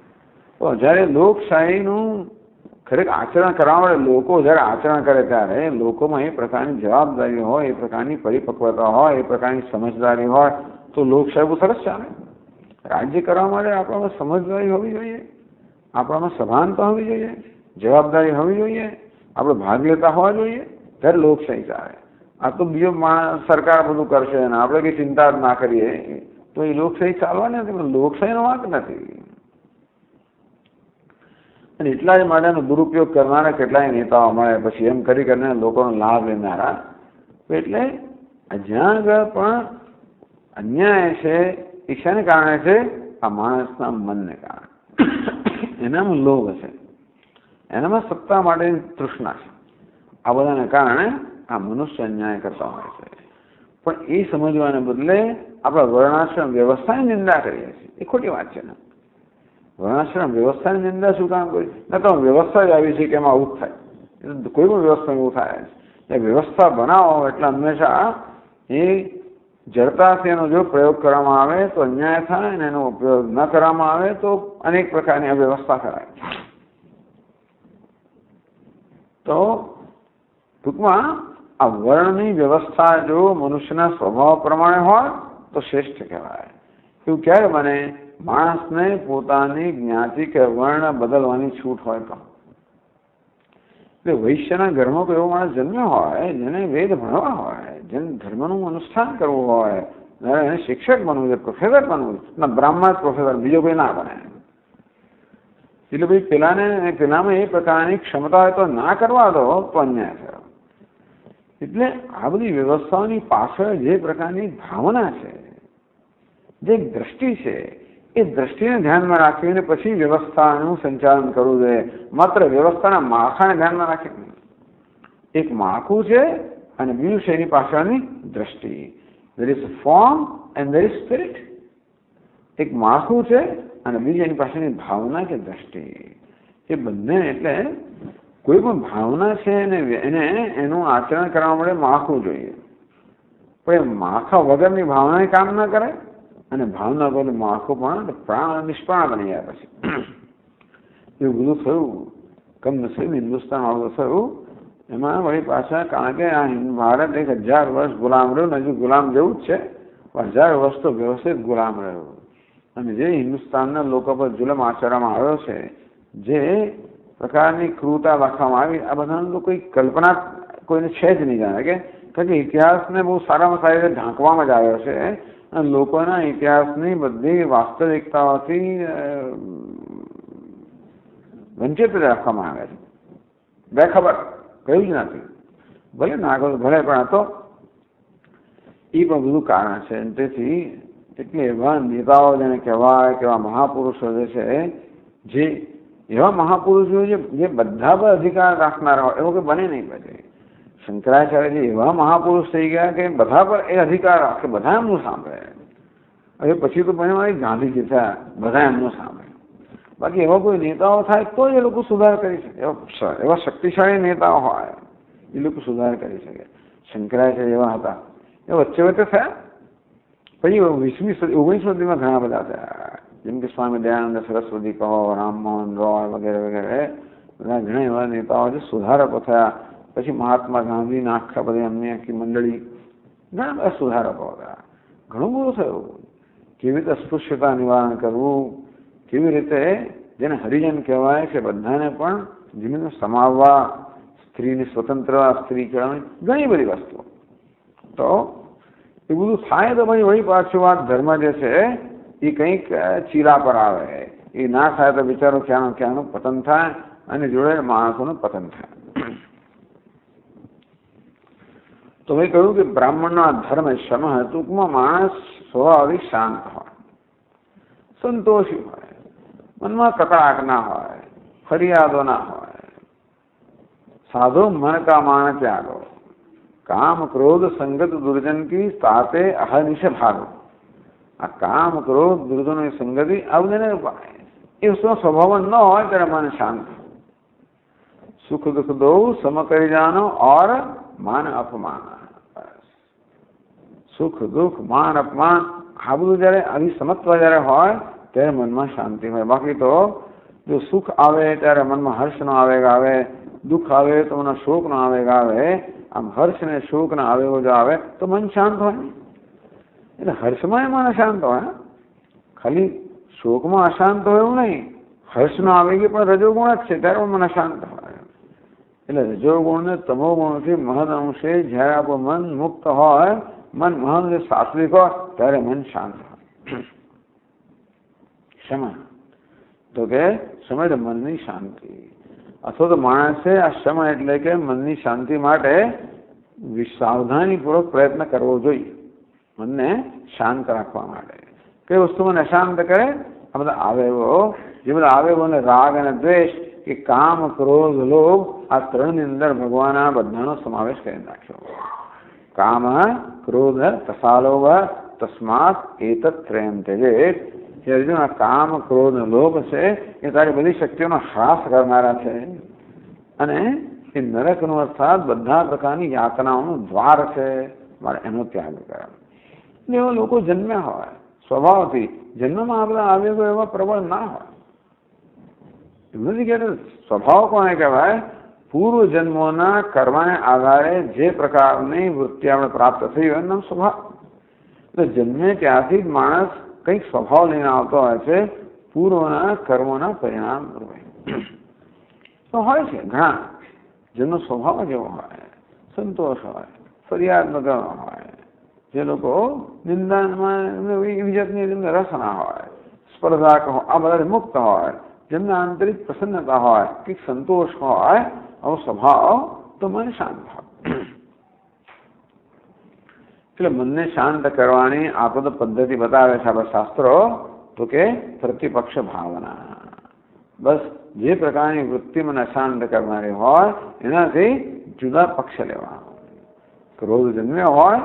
Speaker 1: તો જ્યારે લોકશાહીનું ખરેખર આચરણ કરવા માટે લોકો જ્યારે આચરણ કરે ત્યારે લોકોમાં એ પ્રકારની જવાબદારી હોય, એ પ્રકારની પરિપક્વતા હોય, એ પ્રકારની સમજદારી હોય, તો લોકશાહી બહુ સરસ ચાલે. રાજ્ય કરવા માટે આપણામાં સમજદારી હોવી જોઈએ. આપણામાં સભાનતા હોવી જોઈએ. જવાબદારી હોવી જોઈએ. આપણે ભાગ લેતા હોવા જોઈએ. ત્યારે લોકશાહી ચાલે. આ તો બીજો સરકાર બધું કરશે અને આપણે કંઈ ચિંતા જ ના કરીએ. તો એ લોકશાહી ચાલવાની નથી લોકશાહીનો વાંક નથી. અને એટલા જ માટેનો દુરુપયોગ કરનારા કેટલાય નેતાઓ મળે પછી, એમ કરી કરીને લોકોનો લાભ લેનારા. એટલે જ્યાં આગળ પણ અન્યાય છે એ શેને કારણે છે, આ માણસના મનને કારણે. એનામાં લોભ હશે. એનામાં સત્તા માટેની તૃષ્ણા છે. આ બધાને કારણે આ મનુષ્ય અન્યાય કરતા હોય છે. પણ એ સમજવાને બદલે આપણે વર્ણાશ્રમ વ્યવસ્થાની નિંદા કરીએ છીએ. એ ખોટી વાત છે ને. વર્ણાશ્રમ વ્યવસ્થાની નિંદા શું કામ કરી? ના તો વ્યવસ્થા જ આવી છે કે એમાં આવું જ થાય. કોઈ પણ વ્યવસ્થા એવું થાય એ વ્યવસ્થા બનાવો એટલે હંમેશા એ જડતાથી એનો જો પ્રયોગ કરવામાં આવે તો અન્યાય થાય અને એનો ઉપયોગ ન કરવામાં આવે તો અનેક પ્રકારની અવ્યવસ્થા કરાય. તો ટૂંકમાં આ વર્ણની વ્યવસ્થા જો મનુષ્યના સ્વભાવ પ્રમાણે હોય, તો શ્રેષ્ઠ કહેવાય. એવું ક્યારે બને? માણસને પોતાની જ્ઞાતિ કે વર્ણ બદલવાની છૂટ હોય તો. એટલે વૈશ્યના ઘરમાં કોઈ એવો માણસ જન્મ્યો હોય, જેને વેદ ભણવા હોય, જેને ધર્મનું અનુષ્ઠાન કરવું હોય, એને શિક્ષક બનવું છે પ્રોફેસર બનવું છે, ના, બ્રાહ્મણ પ્રોફેસર બીજો કોઈ ના બને. એટલે ભાઈ પેલાને, પેલામાં એ પ્રકારની ક્ષમતા હોય તો ના કરવા દો, તો અન્યાય થયો. એટલે આ બધી વ્યવસ્થાઓની પાછળ જે પ્રકારની ભાવના છે, જે દ્રષ્ટિ છે, એ દ્રષ્ટિને ધ્યાનમાં રાખીને પછી વ્યવસ્થાનું સંચાલન કરવું જોઈએ. માત્ર વ્યવસ્થાના માળખાને ધ્યાનમાં રાખીને એક માળખું છે અને બીજું છે એની પાછળની દ્રષ્ટિ. There is form and there is spirit એક માળખું છે અને બીજું એની પાછળની ભાવના કે દ્રષ્ટિ. એ બંને એટલે કોઈ પણ ભાવના છે એને એને એનું આચરણ કરવા માટે માખવું જોઈએ. પણ એ માખા વગરની ભાવના કામ ના કરે અને ભાવના પર માખું પણ પ્રાણ નિષ્પ્રાણ બની જાય પછી. એવું બધું થયું. કમનસીબ હિન્દુસ્તાન વાળું થયું. એમાં વળી પાછા કારણ કે આ ભારત એક હજાર વર્ષ ગુલામ રહ્યું હજુ ગુલામ જેવું જ છે. હજાર વર્ષ તો વ્યવસ્થિત ગુલામ રહ્યું. અને જે હિન્દુસ્તાનના લોકો પર જુલમ આચરવામાં આવ્યો છે, જે પ્રકારની ક્રૂરતા રાખવામાં આવી. આ બધાનું તો કોઈ કલ્પના કોઈને છે જ નહીં જાણે, કે કારણ કે ઇતિહાસને બહુ સારામાં સારી રીતે ઢાંકવામાં જ આવ્યો છે, અને લોકોના ઇતિહાસની બધી વાસ્તવિકતાઓથી વંચિત રાખવામાં આવે છે. બેખબર કયું જ નથી. ભલે નાગર ભલે પણ હતો એ પણ બધું કારણ છે. તેથી એટલે એવા નેતાઓ જેને કહેવાય કેવા મહાપુરુષો જે છે, જે એવા મહાપુરુષો જે જે બધા પર અધિકાર રાખનારા હોય એવો કે બને નહીં પછી શંકરાચાર્યજી એવા મહાપુરુષ થઈ ગયા કે બધા પર એ અધિકાર રાખે બધા એમનું સાંભળે હવે પછી તો બને ગાંધીજી થયા બધા એમનું સાંભળે બાકી એવા કોઈ નેતાઓ થાય તો જ એ લોકો સુધાર કરી શકે એવા શક્તિશાળી નેતાઓ હોય એ લોકો સુધાર કરી શકે શંકરાચાર્ય એવા હતા એ વચ્ચે વચ્ચે થયા પછી વીસમી સદી ઓગણીસમી સદીમાં ઘણા બધા થયા જેમ કે સ્વામી દયાનંદ સરસ્વતી કહો રામમોહન રોય વગેરે વગેરે, બધા ઘણા એવા નેતાઓ છે, સુધારકો થયા. પછી મહાત્મા ગાંધીના આખા બધા એમની આખી મંડળી, ઘણા બધા સુધારકો હતા ઘણું બધું થયું. કેવી રીતે અસ્પૃશ્યતા નિવારણ કરવું? કેવી રીતે જેને હરિજન કહેવાય છે, બધાને પણ જીવન સમાવવા, સ્ત્રીની સ્વતંત્રતા સ્ત્રી કહેવાની ઘણી બધી વસ્તુઓ. તો એ બધું થાય તો પછી વળી પાછું વાત ધર્મ જે છે એ કંઈક ચીરા પર આવે એ ના થાય તો બિચારો ક્યાંનું ક્યાંનું પતન થાય અને જોડે માણસોનું પતન થાય તો મેં કહ્યું કે બ્રાહ્મણનો આ ધર્મ શમ ટૂંકમાં માણસ સ્વાભાવિક શાંત હોય સંતોષી હોય મનમાં કકડાટ ના હોય ફરિયાદો ના હોય સાધો મન કા માણ ત્યાગો કામ ક્રોધ સંગત દુર્જન કી તાતે અહનિશ ભાગો આ કામ ક્રોધ દુર્જનો સંગતિ આ બધાને એ વસ્તુનો સ્વભાવ ન હોય ત્યારે મન શાંત સુખ દુઃખ દો સમ કરી જાનો ઓર માન અપમાન સુખ દુઃખ માન અપમાન આ બધું જ્યારે આવી સમત્વ જ્યારે હોય ત્યારે મનમાં શાંતિ હોય બાકી તો જો સુખ આવે ત્યારે મનમાં હર્ષનો આવેગ આવે દુઃખ આવે તો મનમાં શોકનો આવેગ આવે આમ હર્ષ ને શોકના આવેગો જો આવે તો મન શાંત હોય એટલે હર્ષમાં મન શાંત હોય ખાલી શોકમાં અશાંત હોય એવું નહીં હર્ષનો આવેગી પણ રજોગુણ જ છે ત્યારે મન શાંત હોય એટલે રજોગુણ ને તમોગુણથી મહદ અંશે જ્યારે આપણું મન મુક્ત હોય મન મહદ સાત્વિક હોય ત્યારે મન શાંત હોય ક્ષમા તો કે સમય એટલે મનની શાંતિ અથવા તો માણસે આ સમય એટલે કે મનની શાંતિ માટે સાવધાનીપૂર્વક પ્રયત્ન કરવો જોઈએ મનને શાંત રાખવા માટે. કઈ વસ્તુ મને અશાંત કરે? આ બધા આવેવો જે બધા આવેગોને રાગ અને દ્વેષ કે કામ, ક્રોધ, લોભ, આ ત્રણની અંદર ભગવાન આ બધાનો સમાવેશ કરી નાખ્યો. કામ, ક્રોધ તથા તસ્માત, એતત ત્રયમ ત્યજેત જે અર્જુન, આ કામ, ક્રોધ, લોભ છે, એ તારી બધી શક્તિઓનો હ્રાસ કરનારા છે. અને એ નરકનું અર્થાત બધા પ્રકારની યાતનાઓનું દ્વાર છે. મારે એનો ત્યાગ કરાવ એવા લોકો જન્મ્યા હોય સ્વભાવથી જન્મમાં આ બધા આવેગો એવા પ્રબળ ના હોય. એવું નથી કહેતું, સ્વભાવ કોને કહેવાય? પૂર્વ જન્મોના કર્મને આધારે જે પ્રકારની વૃત્તિ આપણે પ્રાપ્ત થઈ હોય એનો સ્વભાવ. એટલે જન્મે ત્યાંથી જ માણસ કંઈક સ્વભાવ લઈને આવતો હોય છે, પૂર્વના કર્મોના પરિણામ રૂપે. તો હોય છે, ઘણા. જેનો સ્વભાવ જેવો હોય, સંતોષ હોય, ફરિયાદ વગર હોય. જે લોકો નિંદામાં એવી જાતની જેમને રસ ના હોય સ્પર્ધા કહો આ બધા મુક્ત હોય જેમને આંતરિક પ્રસન્નતા હોય કંઈક સંતોષ હોય આવો સ્વભાવ તો મન શાંત હોય એટલે મનને શાંત કરવાની આપણે તો પદ્ધતિ બતાવે છે આપણા શાસ્ત્રો તો કે પ્રતિપક્ષ ભાવના બસ જે પ્રકારની વૃત્તિ મને અશાંત કરનારી હોય એનાથી જુદા પક્ષ લેવાનો ક્રોધ જન્મ્યો હોય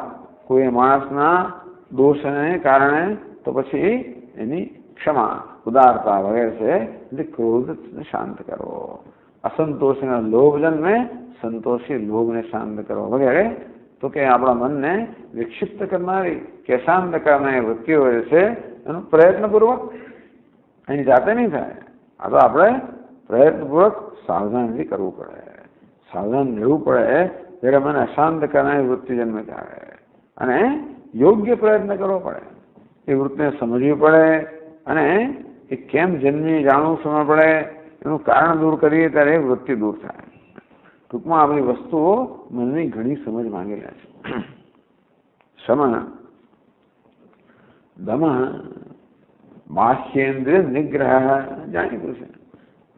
Speaker 1: કોઈ માણસના દોષને કારણે તો પછી એની ક્ષમા, ઉદારતા વગેરે છે એટલે ક્રોધને શાંત કરવો અસંતોષના લોભ જન્મે સંતોષી લોભને શાંત કરવો વગેરે. તો કે આપણા મનને વિક્ષિપ્ત કરનારી કે શાંત કરનારી વૃત્તિઓ છે, એનું પ્રયત્નપૂર્વક એની જાતે નહીં થાય. આ તો આપણે પ્રયત્નપૂર્વક સાવધાનથી કરવું પડે. સાવધાન રહેવું પડે ત્યારે મને અશાંત કરનારી વૃત્તિ જન્મે ત્યારે. અને યોગ્ય પ્રયત્ન કરવો પડે. એ વૃત્તિને સમજવી પડે અને એ કેમ જન્મી જાણવું સમજ પડે. એનું કારણ દૂર કરીએ ત્યારે એ વૃત્તિ દૂર થાય. ટૂંકમાં આપણી વસ્તુઓ મનની ઘણી સમજ માંગેલા છે. શમ દમ બાહ્યેન્દ્રિય નિગ્રહ જાણીતું છે.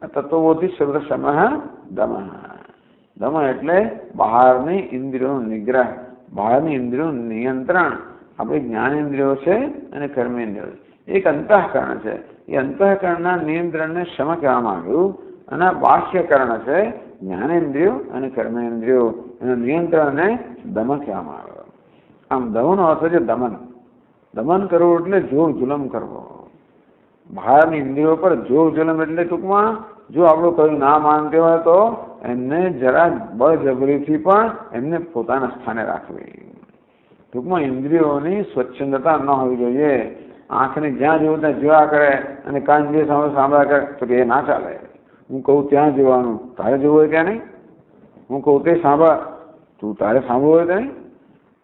Speaker 1: આ તત્વોથી શબ્દ શમ દમ દમ એટલે બહારની ઇન્દ્રિયોનું નિગ્રહ. બહારની ઇન્દ્રિયોનું નિયંત્રણ, આપણે જ્ઞાનેન્દ્રિયો છે અને કર્મેન્દ્રિયો છે. એક અંતઃકરણ છે. એ અંતઃકરણના નિયંત્રણને શમ કહેવામાં આવ્યું. અને બાહ્યકરણ છે જ્ઞાનેન્દ્રિયો અને કર્મેન્દ્રિયો એના નિયંત્રણને દમ કહેવામાં આવ્યો. આમ દમનો અર્થ છે દમન. દમન કરવું એટલે જોર જુલમ કરવો. બહારની ઇન્દ્રિયો પર જોર જુલમ એટલે ટૂંકમાં જો આપણું કહ્યું ના માનતી હોય તો એમને જરા બળજબરીથી પણ એમને પોતાના સ્થાને રાખવી. ટૂંકમાં ઇન્દ્રિયોની સ્વચ્છંદતા ન હોવી જોઈએ. આંખને જ્યાં જોવું ત્યાં જોયા કરે અને કાન જે સામે સાંભળ્યા કરે તો કે એ ના ચાલે. હું કહું ત્યાં જોવાનું. તારે જોવું હોય ત્યાં નહીં? હું કહું તે સાંભળ. તું તારે સાંભળવું હોય ત્યાં નહીં?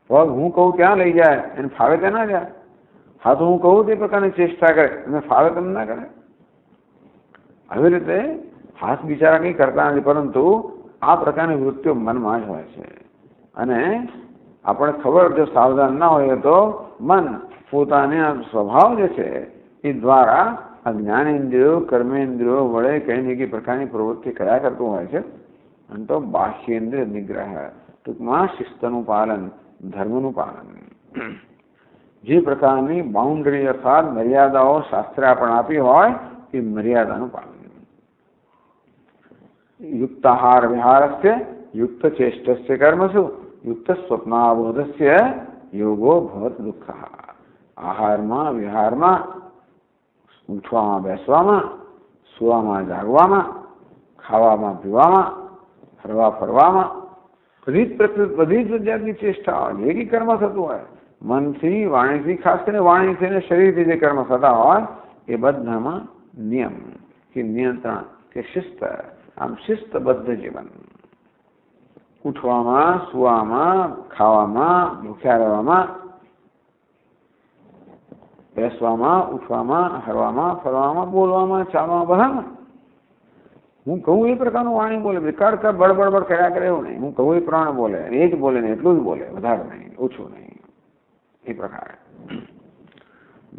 Speaker 1: પગ હું કહું ત્યાં લઈ જાય. એને ફાવે ત્યાં ના જાય. હા તો હું કહું તે પ્રકારની ચેષ્ટા કરે. એને ફાવે તેમ ના કરે. આવી રીતે હાથ બિચારા કંઈ કરતા નથી, પરંતુ આ પ્રકારની વૃત્તિઓ મનમાં જ હોય છે. અને આપણે ખબર જો સાવધાન ના હોઈએ તો મન પોતાને સ્વભાવ જે છે એ દ્વારા આ જ્ઞાનેન્દ્રિયો કર્મેન્દ્રિયો વડે કઈ ને કઈ પ્રકારની પ્રવૃત્તિ કર્યા કરતું હોય છે. અને તો બાહ્યેન્દ્રિય નિગ્રહ, ટૂંકમાં શિસ્તનું પાલન, ધર્મનું પાલન. જે પ્રકારની બાઉન્ડ્રી અર્થાત મર્યાદાઓ શાસ્ત્રે પણ આપી હોય એ મર્યાદાનું પાલન. યુક્તાહાર વિહારસ્ય યુક્ત ચેષ્ટસ્ય કર્મસુ યુક્ત સ્વપ્નાબોધસ્ય યોગો ભવત દુઃખ આહારમાં વિહારમાં ઉઠવામાં બેસવામાં સુવામાં જાગવામાં ખાવામાં પીવામાં ફરવા ફરવામાં બધી જ પ્રકૃતિ બધી જ જાતની ચેષ્ટા હોય જે કંઈ કર્મ થતું હોય મનથી વાણીથી ખાસ કરીને વાણીથી અને શરીરથી જે કર્મ થતા હોય એ બધામાં નિયમ કે નિયંત્રણ કે શિસ્ત આમ શિસ્તબદ્ધ જીવન. ઉઠવામાં, સુવામાં, ખાવામાં ભૂખ્યા રહેવામાં બેસવામાં, ઉઠવામાં, હરવામાં, ફરવામાં, બોલવામાં, ચાલવામાં, બધામાં. હું કહું એ પ્રકારનું વાણી બોલે. વિકાર કર બળબડબડ કર્યા કરે એવું નહીં. હું કહું એ પ્રમાણે બોલે. એ જ બોલે ને એટલું જ બોલે. વધારે નહીં, ઓછું નહીં. એ પ્રકારે.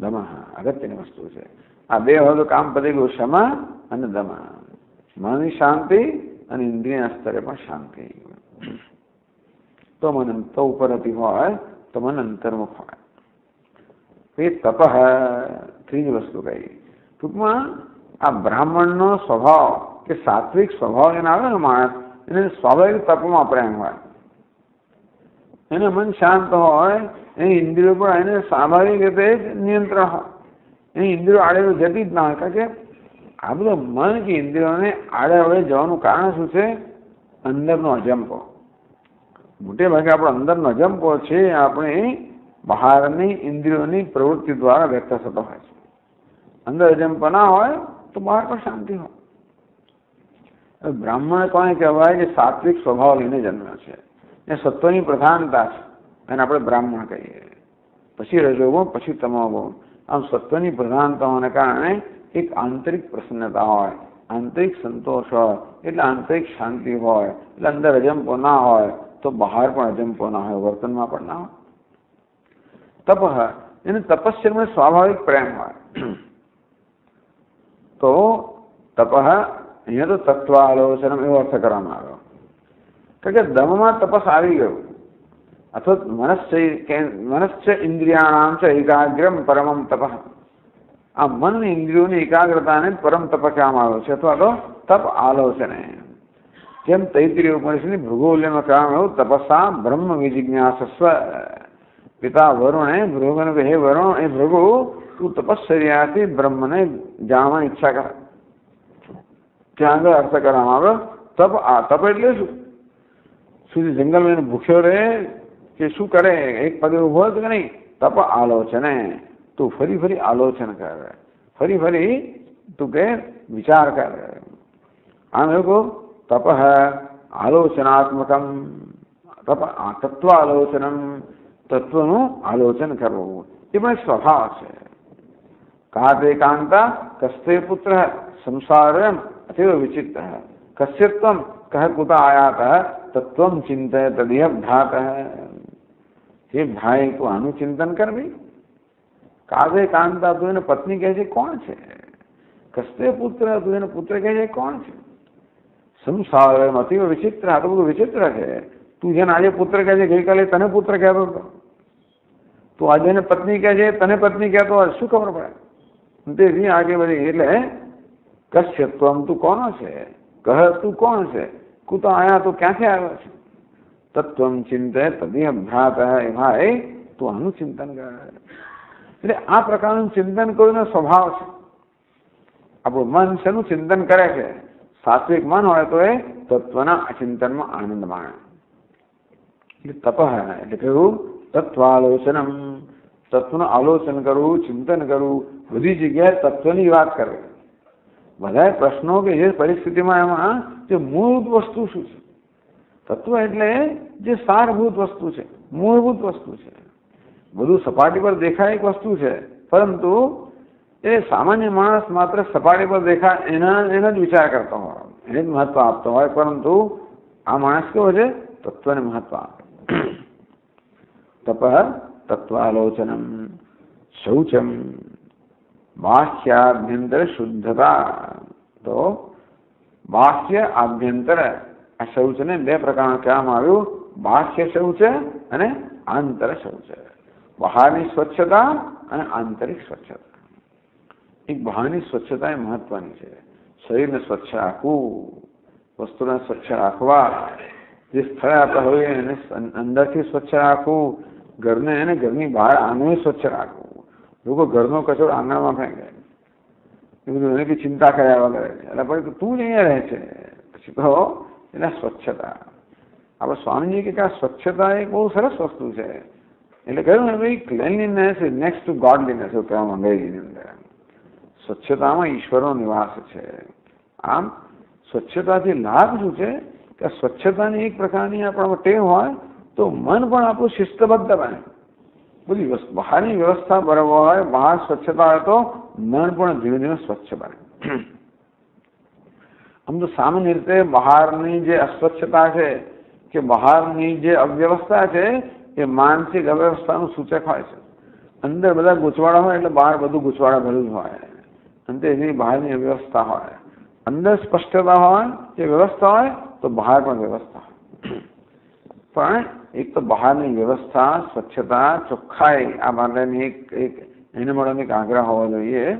Speaker 1: દમા, અગત્યની વસ્તુ છે. આ બે હવે કામ પતી ગયું ક્ષમા અને દમા. મનની શાંતિ અને ઇન્દ્રિય સ્તરે પણ શાંતિ તો મન તો ઉપરથી હોય તો મન અંતર્મુખ હોય એ તપ ત્રીજી વસ્તુ કહી ટૂંકમાં આ બ્રાહ્મણનો સ્વભાવ કે સાત્વિક સ્વભાવ એને આવે ને માણસ એને સ્વાભાવિક તપમાં પ્રેમ હોય એને મન શાંત હોય એની ઇન્દ્રિયો પણ એને સ્વાભાવિક રીતે જ નિયંત્રણ હોય એની ઇન્દ્રિયો આડે જતી જ ના હોય કારણ કે આ બધું મન કે ઇન્દ્રિયોને આડે અવડે જવાનું કારણ શું છે? અંદરનો અજંપો. મોટે ભાગે આપણો અંદરનો અજંપો છે, આપણે બહારની ઇન્દ્રિયોની પ્રવૃત્તિ દ્વારા વ્યક્ત થતો હોય છે. અંદર અજંપો ના હોય તો બહાર પણ શાંતિ હોય. બ્રાહ્મણ કોને કહેવાય કે સાત્વિક સ્વભાવ લઈને જન્મ્યો છે? એ સત્વની પ્રધાનતા છે. અને આપણે બ્રાહ્મણ કહીએ. પછી રજોગુણ પછી તમામ આમ સત્વની પ્રધાનતાઓને કારણે એક આંતરિક પ્રસન્નતા હોય આંતરિક સંતોષ હોય એટલે આંતરિક શાંતિ હોય એટલે અંદર અજંપો ના હોય તો બહાર પણ અજંપો ના હોય વર્તનમાં પણ ના હોય તપ એને તપસ્યામાં સ્વાભાવિક પ્રેમ હોય તો તપ અહીંયા તો તત્વ આલોચન એવો અર્થ કરવામાં આવ્યો કારણ કે દમમાં તપસ આવી ગયું અથવા મનસ્ય મનસ્ય ઇન્દ્રિયાણામ છે એકાગ્રમ પરમમ તપ આ મન ઇન્દ્રિયોની એકાગ્રતાને પરમ તપ કહેવામાં આવ્યો છે અથવા તો તપ આલોચને. જેમ તૈત્રીય ઉપનિષદની ભૃગોલ્યમાં કહેવામાં આવ્યું તપસ્સા બ્રહ્મ વિજિજ્ઞાસસ્વ. પિતા વરુણે ભૃગુને હે વરુણ એ ભૃગુ, તું તપશ્ચર્યાથી બ્રહ્મને જાણવાની ઈચ્છા કર. ત્યાં આગળ અર્થ કરવામાં આવ્યો, તપ આ, તપ એટલે શું? સુધી જંગલમાં ભૂખ્યો રહે કે શું કરે? એક પગે ઊભો કે નહીં? તપ આલોચને. તું ફરી ફરી આલોચન કર ફરી ફરી તું કે વિચાર કર આમ એવું તપ આલોચનાત્મકમ તપ તત્વાલોચનમ તત્વનું આલોચન કરવું એ પણ એક સ્વભાવ છે કાતે કાંતા કસ્તે પુત્ર સંસારમ અતીવ વિચિત્ર કસ્ય ત્વમ કહ કુત આયાત તત્વમ ચિંતય તદિહ ભ્રાત હે ભાઈ તું આનું ચિંતન કર ભાઈ કાવે કાંતા તું એને પત્ની કહે છે, કોણ છે? કસ્તે પુત્ર તું એને પુત્ર કહે છે, કોણ છે? સંસાર અતીવ વિચિત્ર, આ તો બધું વિચિત્ર છે. તું જેને આજે પુત્ર કહે છે, ગઈકાલે તને પુત્ર કહેતો હતો. તું આજે એને પત્ની કહે છે, તને પત્ની કહેતો હોય, શું ખબર પડે? તેથી આગે બધી એટલે કશ્ય ત્વમ તું કોનો છે? કહ, તું કોણ છે? કુતો આયા, તું ક્યાંથી આવ્યો છે? તત્વમ ચિંતે તદી ભ્રાત એ ભાઈ તું આનું ચિંતન કરે. એટલે આ પ્રકારનું ચિંતન કોઈનો સ્વભાવ છે. આપણું મન શેનું ચિંતન કરે છે? સાત્વિક મન હોય તો એ તત્વના અચિંતનમાં આનંદ માણે. એટલે તપ એટલે કહ્યું, તત્વાલોચનમ. તત્વનું આલોચન કરવું ચિંતન કરવું બધી જગ્યાએ તત્વની વાત કરવી બધા પ્રશ્નો કે જે પરિસ્થિતિમાં એમાં જે મૂળભૂત વસ્તુ શું છે? તત્વ એટલે જે સારભૂત વસ્તુ છે, મૂળભૂત વસ્તુ છે. બધું સપાટી પર દેખાય એક વસ્તુ છે. પરંતુ એ સામાન્ય માણસ માત્ર સપાટી પર દેખાય એના, એનો જ વિચાર કરતો હોય. એને જ મહત્વ આપતો હોય. પરંતુ આ માણસ કેવો છે? તત્વને મહત્વ આપે. તપ તત્વાલોચનમ શૌચમ બાહ્યાભ્યંતર શુદ્ધતા. તો બાહ્ય આભ્યંતર આ શૌચને બે પ્રકારમાં કહેવામાં આવ્યું. બાહ્ય શૌચ અને આંતર શૌચ. બહારની સ્વચ્છતા અને આંતરિક સ્વચ્છતા. એક બહારની સ્વચ્છતા એ મહત્વની છે. શરીરને સ્વચ્છ રાખવું, વસ્તુને સ્વચ્છ રાખવા, જે સ્થળે આપણે હોઈએ એને અંદરથી સ્વચ્છ રાખવું, ઘરને એને ઘરની બહાર આંગણે સ્વચ્છ રાખવું. લોકો ઘરનો કચરો આંગણામાં ફેંકે. એ બધું એને ચિંતા કર્યા વગર છે. એટલે પછી તું જ અહીંયા રહે છે. પછી કહો એના સ્વચ્છતા. આપણે સ્વામીજી કે આ સ્વચ્છતા એક બહુ સરસ વસ્તુ છે. એટલે કહ્યું ને ભાઈ cleanliness is next to godliness એવું કહેવામાં અંગ્રેજીની અંદર. સ્વચ્છતામાં ઈશ્વરનો નિવાસ છે. આમ, સ્વચ્છતાથી લાભ શું છે? કે સ્વચ્છતાની એક પ્રકારની આપણામાં ટેવ હોય, તો મન પણ આપણું શિસ્તબદ્ધ બને. બધી બહારની વ્યવસ્થા બરાબર હોય, બહાર સ્વચ્છતા હોય તો મન પણ ધીમે ધીમે સ્વચ્છ બને. આમ તો સામાન્ય રીતે બહારની જે અસ્વચ્છતા છે, કે બહારની જે અવ્યવસ્થા છે એ માનસિક અવ્યવસ્થાનું સૂચક હોય છે. અંદર બધા ગૂંચવાડા હોય એટલે બહાર બધું ગૂંચવાડા ભર્યું હોય. અંતે એની બહારની અવ્યવસ્થા હોય. અંદર સ્પષ્ટતા હોય કે વ્યવસ્થા હોય, તો બહાર પણ વ્યવસ્થા પણ એક તો બહારની વ્યવસ્થા, સ્વચ્છતા, ચોખ્ખાઈ, આ માટેની એક એક, એને માટેનો એક આગ્રહ હોવો જોઈએ.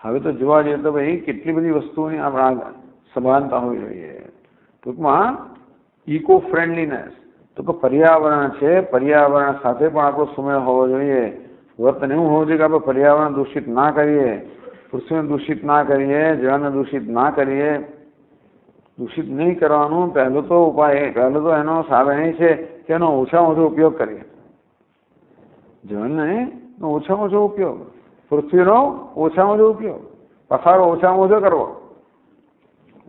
Speaker 1: હવે તો જોવા જઈએ તો ભાઈ કેટલી બધી વસ્તુઓની આપણા સભાનતા હોવી જોઈએ. ટૂંકમાં ઇકો ફ્રેન્ડલીનેસ તો કે પર્યાવરણ છે, પર્યાવરણ સાથે પણ આપણો સુમેળ હોવો જોઈએ. વર્તન એવું હોવું જોઈએ કે આપણે પર્યાવરણ દૂષિત ના કરીએ, પૃથ્વીને દૂષિત ના કરીએ, જળને દૂષિત ના કરીએ. દૂષિત નહીં કરવાનું પહેલો તો ઉપાય પહેલો તો એનો સાધન છે કે એનો ઓછામાં ઓછો ઉપયોગ કરીએ. જળને ઓછામાં ઓછો ઉપયોગ, પૃથ્વીનો ઓછામાં ઓછો ઉપયોગ પસારો ઓછામાં ઓછો કરવો,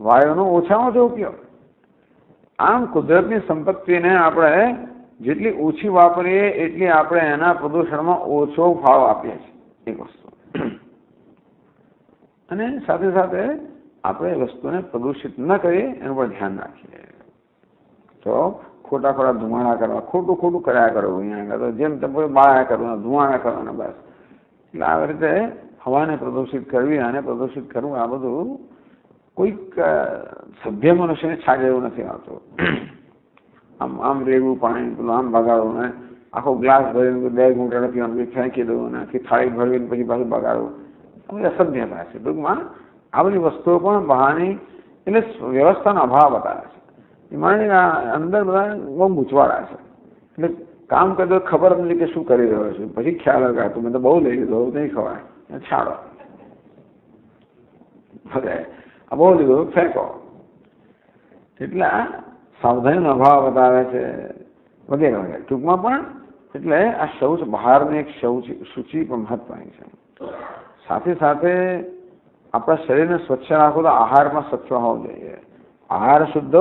Speaker 1: વાયુનો ઓછામાં ઓછો ઉપયોગ. આમ કુદરતની સંપત્તિને આપણે જેટલી ઓછી વાપરીએ, એટલી આપણે એના પ્રદૂષણમાં ઓછો ફાળો આપીએ છીએ એક વસ્તુ. અને સાથે સાથે આપણે વસ્તુને પ્રદૂષિત ન કરીએ, એનું પણ ધ્યાન રાખીએ. તો ખોટા ખોટા ધુમાડા કરવા, ખોટું ખોટું કર્યા કરવું અહીંયા તો જેમ તમે બાળા કરવાના ધુમાડા કરવાના બસ. એટલે આવી રીતે હવાને પ્રદૂષિત કરવી અને પ્રદૂષિત કરવું આ બધું કોઈક સભ્ય મનુષ્યને એવું નથી આવતું. આમ આમ રેવું પાણી, પેલું આમ બગાડવું ને આખો ગ્લાસ ભરીને બે ઘૂંટણ પીવાનું ફેંકી દઉં ને આખી થાળી ભરવીને પછી પાછું બગાડવું. કોઈ અસભ્યતા છે. ટૂંકમાં આ બધી વસ્તુઓ પણ બહારની, એટલે વ્યવસ્થાનો અભાવ બતાવે છે. માણીના અંદર બધા બહુ ગૂંચવાડા છે. એટલે કામ કરતો ખબર નથી કે શું કરી રહ્યો છું. પછી ખ્યાલ આવે તું મેં તો બહુ લઈ લીધો નહીં ખવાય. છાડો ભલે. આ બહુ લીધું ફેંકો. એટલે સાવધાનીનો અભાવ બતાવે છે, વગેરે વગેરે. ટૂંકમાં પણ એટલે આ શૌચ, બહારની એક શૌચ, સૂચિ પણ મહત્વની છે. સાથે સાથે આપણા શરીરને સ્વચ્છ રાખવું તો આહારમાં સત્વ હોવો જોઈએ. આહાર શુદ્ધ,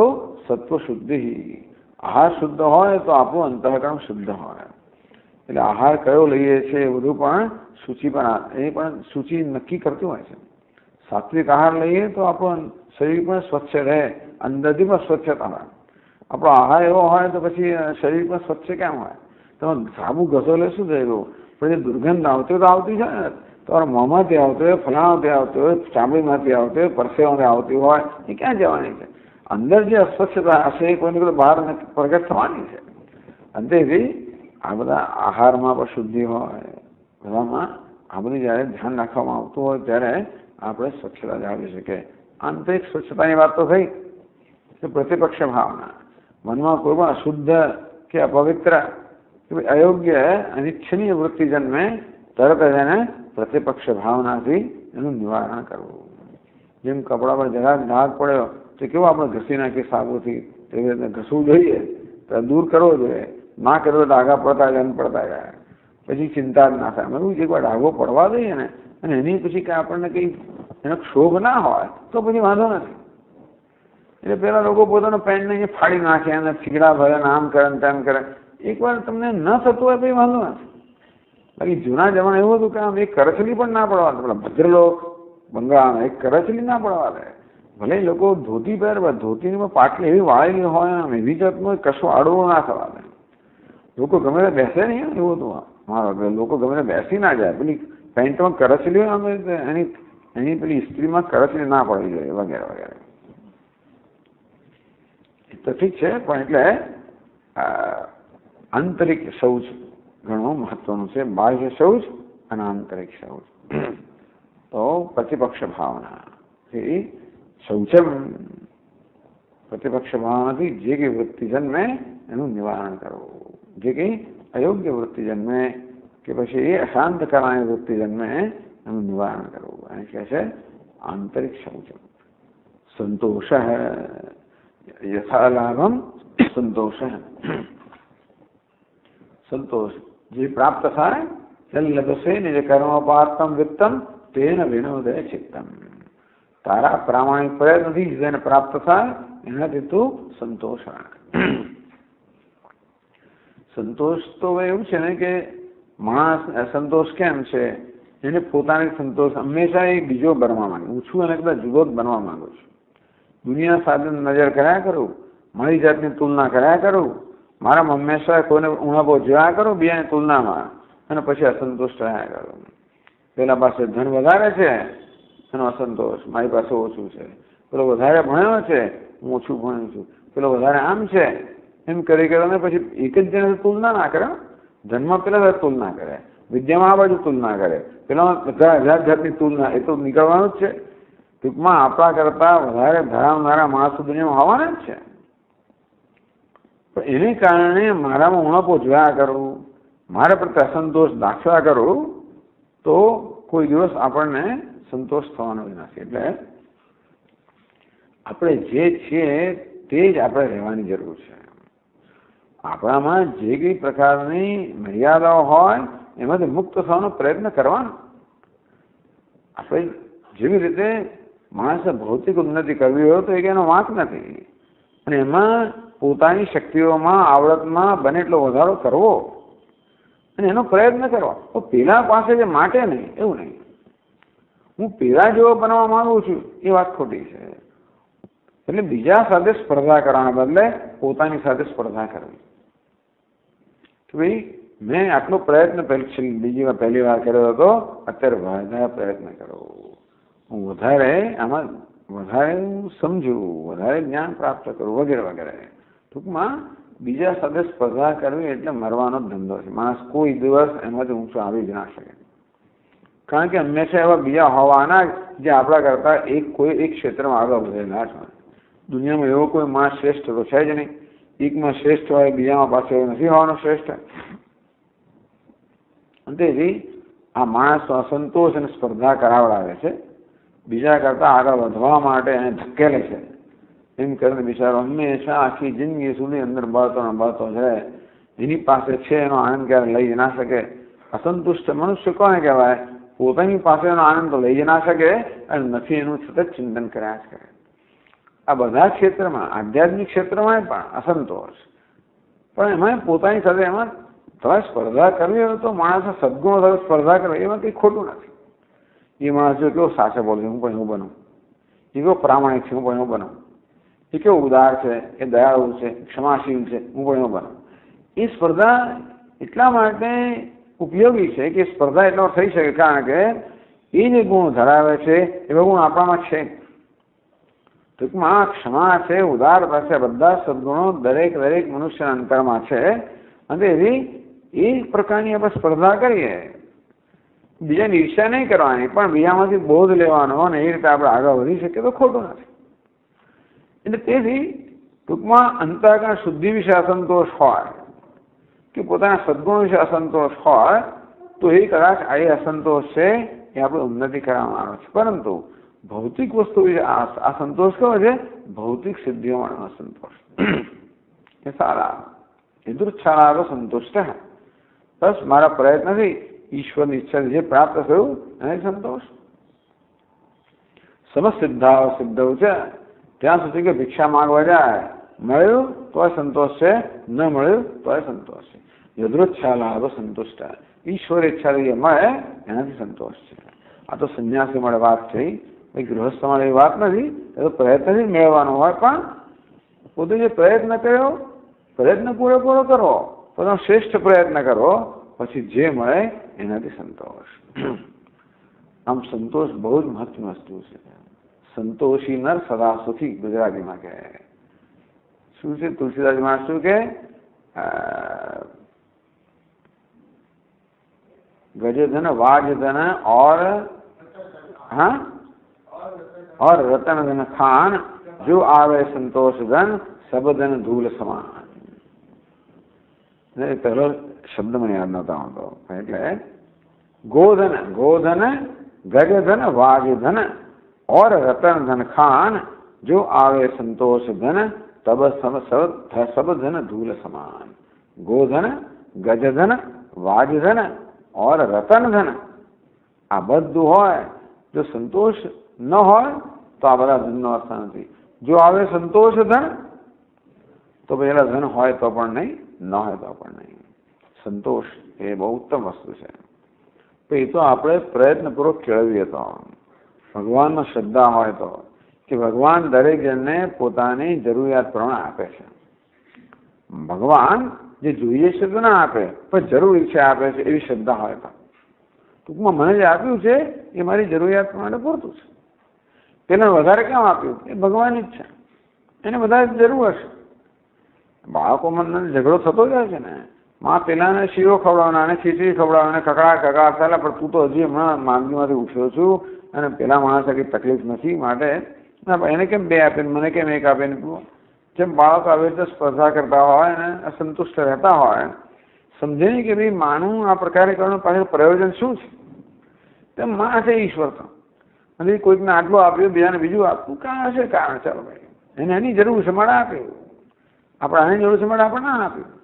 Speaker 1: સત્વ શુદ્ધિ. આહાર શુદ્ધ હોય તો આપણું અંતઃકરણ શુદ્ધ હોય. એટલે આહાર કયો લઈએ છીએ એ બધું પણ સૂચિ પણ એ પણ સૂચિ નક્કી કરતું હોય છે. સાત્વિક આહાર લઈએ તો આપણું શરીર પણ સ્વચ્છ રહે અંદરથી પણ સ્વચ્છતા હોય આપણો આહાર એવો હોય તો પછી શરીર પણ સ્વચ્છ કેમ હોય તમે સાબુ ઘસો લે શું થયેલું પછી દુર્ગંધ આવતી તો આવતી છે ને તમારા મોંમાંથી આવતી હોય ફલાણાથી આવતી હોય ચામડીમાંથી આવતી હોય પરસેવાથી આવતી હોય એ ક્યાં જવાની છે અંદર જે અસ્વચ્છતા હશે એ કોઈને કોઈ બહાર પ્રગટ થવાની છે અંતેથી આ બધા આહારમાં પણ શુદ્ધિ હોય બધામાં આ બધી જ્યારે ધ્યાન રાખવામાં આવતું હોય ત્યારે આપણે સ્વચ્છતા જાળવી શકીએ. આંતરિક સ્વચ્છતાની વાત તો થઈ. કે પ્રતિપક્ષ ભાવના. મનમાં કોઈ અશુદ્ધ કે અપવિત્ર અયોગ્ય અનિચ્છનીય વૃત્તિ જન્મે, તરત જ એને પ્રતિપક્ષ ભાવનાથી એનું નિવારણ કરવું. જેમ કપડા પર જરા ડાઘ પડ્યો, તો કેવો આપણે ઘસી નાખીએ સાબુથી? એવી રીતે ઘસવું જોઈએ. તો દૂર કરવો જોઈએ. ના કરવો તો ડાઘા પડતા જાય પડતા જાય. પછી ચિંતા જ ના થાય. મેં એકવાર ડાઘો પડવા દઈએ ને અને એની પછી કે આપણને કંઈ એનો ક્ષોભ ના હોય, તો પછી વાંધો નથી. એટલે પેલા લોકો પોતાનો પેન્ટને અહીંયા ફાડી નાખે અને ફીગડા ભરે ને આમ કરે ને તેમ કરે. એકવાર તમને ન થતું હોય પછી વાંધો નથી. બાકી જૂના જમાના એવું હતું કે આમ એક કરચલી પણ ના પડવા પેલા ભદ્રલોક બંગાળ એક કરચલી ના પડવા દે. ભલે લોકો ધોતી પહેર ધોતીની પાટલી એવી વાળેલી હોય આમ એવી જાતનું કશું આડવો ના થવા દે. લોકો ગમે તે બેસે નહીં એવું હતું. મારો લોકો ગમે તે બેસી ના જાય. પેલી પેન્ટમાં કરચલી હોય આમ એની એની પેલી ઇસ્ત્રીમાં કરચલી ના પડવી જોઈએ, વગેરે વગેરે. તો ઠીક છે, પણ એટલે આંતરિક શૌચ ઘણું મહત્વનું છે, બાહ્ય શૌચ અને આંતરિક શૌચ. તો પ્રતિપક્ષ ભાવના. એ શૌચમ, પ્રતિપક્ષ ભાવનાથી જે કંઈ વૃત્તિ જન્મે, એનું નિવારણ કરવું. જે કંઈ અયોગ્ય વૃત્તિ જન્મે કે પછી એ અશાંત કરવાની વૃત્તિ જન્મે એનું નિવારણ કરવું અને કહે છે આંતરિક શૌચમ સંતોષ યથાલાભમ સંતોષ સંતોષ જે પ્રાપ્ત થાય લભસે નિજ કર્મોપાર્તમ વિત્તમ તેન વિનોદય ચિત્તમ તારા પ્રામાણિક પ્રયત્નથી જેને પ્રાપ્ત થાય એનાથી તું સંતોષ રાખ સંતોષ તો એવું છે ને કે માણસ સંતોષ કેમ છે? એને પોતાને સંતોષ હંમેશા એ બીજો બનવા માંગે. હું છું અને કદાચ જુદો જ બનવા માંગુ છું. દુનિયા સાથે નજર કર્યા કરું? મારી જાતની તુલના કર્યા કરું? મારા હંમેશા કોઈને ઉણાપો જોયા કરું? બીજાની તુલનામાં? અને પછી અસંતોષ રહ્યા કરું. પેલા પાસે ધન વધારે છે એનો અસંતોષ. મારી પાસે ઓછું છે. પેલો વધારે ભણ્યો છે, હું ઓછું ભણ્યું છું. પેલો વધારે આમ છે. એમ કરી કરીને પછી એક જ જણ તુલના ના કરે? ધનમાં પેલા તુલના કરે. વિદ્યામાં આ બાજુ તુલના કરે. પેલા બધા જાત જાતની તુલના, એ તો નીકળવાનું જ છે. ટૂંકમાં આપણા કરતા વધારે ધરાવનારા માણસો દુનિયામાં હોવાના જ છે. પણ એને કારણે મારામાં ઉણપો જોયા કરું, મારા પ્રત્યે અસંતોષ દાખલા કરું, તો કોઈ દિવસ આપણને સંતોષ થવાનો નથી એટલે આપણે જે છીએ તે જ આપણે રહેવાની જરૂર છે. આપણામાં જે કઈ પ્રકારની મર્યાદાઓ હોય, એમાંથી મુક્ત થવાનો પ્રયત્ન કરવાનો. આપણે જેવી રીતે માણસે ભૌતિક ઉન્નતિ કરવી હોય તો એક એનો વાંક નથી. અને એમાં પોતાની શક્તિઓમાં, આવડતમાં બને એટલો વધારો કરવો. અને એનો પ્રયત્ન કરવો. તો પેલા પાસે જે માટે નહીં, એવું નહીં. હું પેલા જેવો બનવા માંગુ છું, એ વાત ખોટી છે. એટલે બીજા સાથે સ્પર્ધા કરવાના બદલે પોતાની સાથે સ્પર્ધા કરવી. કે ભાઈ, મેં આટલો પ્રયત્ન બીજી વાર પહેલી વાર કર્યો હતો, અત્યારે વધારે પ્રયત્ન કરો. હું વધારે આમાં વધારે હું સમજું, વધારે જ્ઞાન પ્રાપ્ત કરું, વગેરે વગેરે. ટૂંકમાં બીજા સાથે સ્પર્ધા કરવી એટલે મરવાનો ધંધો છે. માણસ કોઈ દિવસ એમાંથી ઊંચો આવી જ ના શકે. કારણ કે હંમેશા એવા બીજા હોવાના જે આપણા કરતા એક કોઈ એક ક્ષેત્રમાં આગળ વધેલા છે દુનિયામાં એવો કોઈ માણસ શ્રેષ્ઠ તો છે જ નહીં. એકમાં શ્રેષ્ઠ હોય, બીજામાં પાછો નથી હોવાનો શ્રેષ્ઠ. તેથી આ માણસ અસંતોષ અને સ્પર્ધા કરાવડાવે છે. બીજા કરતા આગળ વધવા માટે એને ધકેલે છે. એમ કરીને બિચારો હંમેશા આખી જિંદગી સુધી અંદર બળતો ને બળતો છે. એની પાસે છે એનો આનંદ ક્યારે લઈ જ ના શકે? અસંતુષ્ટ મનુષ્ય કોને કહેવાય? પોતાની પાસે એનો આનંદ તો લઈ જ ના શકે અને નથી એનું સતત ચિંતન કર્યા જ કરે. આ બધા ક્ષેત્રમાં, આધ્યાત્મિક ક્ષેત્રમાં પણ અસંતોષ. પણ એમાં પોતાની સાથે એમાં તમારે સ્પર્ધા કરવી હોય તો માણસે સદગુણો સાથે સ્પર્ધા કરવી એમાં કંઈ ખોટું નથી. એ માણસ જો કેવો સાચો બોલે, હું પણ એવું બનું. એ કેવો પ્રામાણિક છે, હું પણ એવું બનું. એ કેવો ઉદાર છે, એ દયાળુ છે, ક્ષમાશીલ છે, હું પણ એવું બનું. એ સ્પર્ધા એટલા માટે ઉપયોગી છે કે સ્પર્ધા એટલો થઈ શકે, કારણ કે એ જે ગુણ ધરાવે છે, એવા ગુણ આપણામાં છે. ટૂંકમાં ક્ષમા છે ઉદારતા છે બધા સદગુણો દરેક દરેક મનુષ્યના અંતરમાં છે. અને એવી એ પ્રકારની આપણે સ્પર્ધા કરીએ. બીજાની ઈર્ષા નહીં કરવાની, પણ બીજામાંથી બોધ લેવાનો અને એ રીતે આપણે આગળ વધી શકીએ તો ખોટું નથી. એટલે તેથી ટૂંકમાં અંતઃકરણ શુદ્ધિ વિશે અસંતોષ હોય, કે પોતાના સદગુણ વિશે અસંતોષ હોય, તો એ કદાચ આ અસંતોષ છે એ આપણે ઉન્નતિ કરવામાં આવે છે. પરંતુ ભૌતિક વસ્તુ વિશે આ સંતોષ કયો છે? ભૌતિક સિદ્ધિઓ માટેનો સંતોષ. એ સારા. યદૃચ્છાલાભ સંતુષ્ટ બસ મારા પ્રયત્નથી ઈશ્વરની ઈચ્છા જે પ્રાપ્ત થયું, એને સંતોષ. સમસિદ્ધાઓ સિદ્ધવ છે. ત્યાં સુધી કે ભિક્ષા માંગવા જાય, મળ્યું તો સંતોષ છે. ન મળ્યું તો સંતોષ છે. યદૃચ્છા લાભ સંતુષ્ટ ઈશ્વર ઈચ્છા જે મળે, એનાથી સંતોષ છે. આ તો સંન્યાસી મળે વાત થઈ. गृहस्थ में बात नहीं प्रयत्न ही मेवा होते प्रयत्न करो, प्रयत्न पूरेपूरो करो पता श्रेष्ठ प्रयत्न करो पी जे मे एना सतोष। आम सतोष बहुत महत्व वस्तु सतोषी नर सदा सुखी गुजराती में कह शू तुलसीदास में शू के गजधन, वाजधन और हाँ? और रतन धन खान, जो आवे संतोष घन सब दिन धूल समान। पहले शब्द में याद ना हूँ तो। गोधन गोधन गजधन वागधन और रतन धन खान, जो आवे संतोष धन तब सब सब सब धन धूल समान। गोधन गजधन वागधन और रतन धन। अबद्ध हो जो संतोष ન હોય તો આ બધા ધનનો અર્થ નથી. જો આવે સંતોષ ધન, તો પેલા ધન હોય તો પણ નહીં, ન હોય તો પણ નહીં. સંતોષ એ બહુ ઉત્તમ વસ્તુ છે. તો એ તો આપણે પ્રયત્નપૂર્વક કેળવીએ તો. ભગવાનમાં શ્રદ્ધા હોય તો. કે ભગવાન દરેક જણને પોતાની જરૂરિયાત પ્રમાણે આપે છે. ભગવાન જે જોઈએ છે તો ના આપે, પણ જરૂર છે આપે છે એવી શ્રદ્ધા હોય તો. ટૂંકમાં મને જે આપ્યું છે એ મારી જરૂરિયાત પ્રમાણે પૂરતું છે. પેલા વધારે કેમ આપ્યું? એ ભગવાન જ છે. એને વધારે જરૂર હશે. બાળકોમાં ઝઘડો થતો જાય છે ને. માં પેલાને શીરો ખવડાવવાના અને ખીચડી ખવડાવવાને કકડા કકડા ચાલે પણ તું તો હજી હમણાં માંદગીમાંથી ઉઠ્યો છું અને પેલા માણસ કંઈ તકલીફ નથી માટે. એને કેમ બે આપે મને કેમ એક આપે જેમ બાળકો આવી રીતે સ્પર્ધા કરતા હોય અને અસંતુષ્ટ રહેતા હોય, સમજે નહીં કે ભાઈ માનું આ પ્રકારે કરવાનું પાછળ પ્રયોજન શું છે? તેમ માં છે ઈશ્વર તો. અને કોઈકને આટલું આપ્યું બીજાને બીજું આપવું કાં હશે કારણ ચાલો ભાઈ. એને એની જરૂર છે મારે આપ્યું આપણે આની જરૂર છે મારે આપણે ના આપ્યું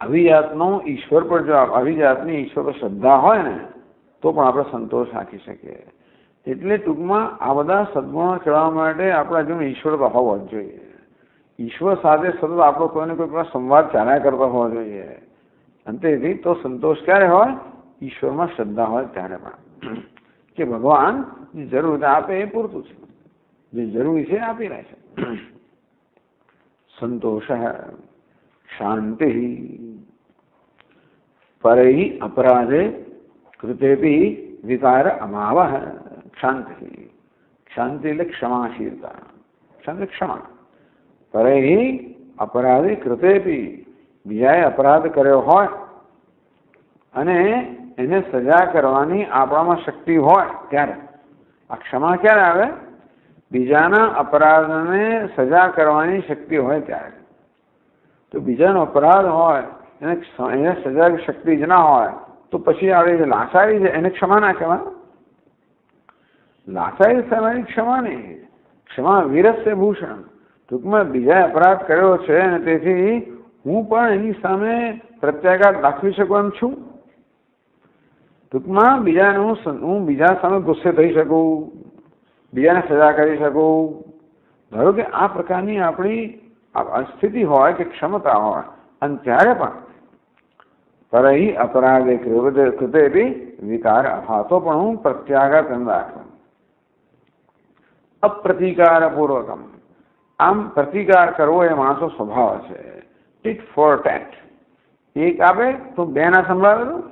Speaker 1: આવી જાતનો ઈશ્વર પર જો આવી જાતની ઈશ્વર પર શ્રદ્ધા હોય ને, તો પણ આપણે સંતોષ રાખી શકીએ. એટલે ટૂંકમાં આ બધા સદગુણો ચડવા માટે આપણા જીવન ઈશ્વર તો હોવો જ જોઈએ. ઈશ્વર સાથે સતત આપણો કોઈને કોઈ પણ સંવાદ ચાલ્યા કરતો હોવો જોઈએ. અંતેથી તો સંતોષ ક્યારે હોય? ઈશ્વરમાં શ્રદ્ધા હોય ત્યારે પણ. કે ભગવાન જે જરૂર આપે એ પૂરતું છે. જે જરૂરી છે આપી રહે છે. સંતોષ શાંતિ પરૈ અપરાધે કૃતેપી વિકાર અમાવ શાંતિ શાંતિ એટલે ક્ષમાશીલતા. શાંતિ ક્ષમા. પરૈ અપરાધે કૃતેપી. બીજાએ અપરાધ કર્યો હોય અને એને સજા કરવાની આપણામાં શક્તિ હોય ત્યારે. આ ક્ષમા ક્યારે આવે? બીજાના અપરાધને સજા કરવાની શક્તિ હોય ત્યારે. તો બીજાનો અપરાધ હોય, એને એને સજા શક્તિ જ ના હોય, તો પછી આવી જે લાચારી છે એને ક્ષમા ના કહેવાય? લાચારી થવાની ક્ષમા નહીં ક્ષમા વીરસ્ય ભૂષણ. ટૂંકમાં બીજાએ અપરાધ કર્યો છે અને તેથી હું પણ એની સામે પ્રત્યાઘાત દાખવી શકું એમ છું. ટૂંકમાં બીજાનું હું બીજા સામે ગુસ્સે થઈ શકું, બીજાને સજા કરી શકું. ધારો કે આ પ્રકારની આપણી સ્થિતિ હોય કે ક્ષમતા હોય, અને ત્યારે પણ પરહી અપરાધે કૃતે બી વિકાર અભાતો પણ હું પ્રત્યાઘાત રાખું અપ્રતિકારપૂર્વકમ. આમ પ્રતિકાર કરવો એ માણસો સ્વભાવ છે. ટીટ ફોર ટેટ એક આપે તો બે ના સંભળાવે દઉં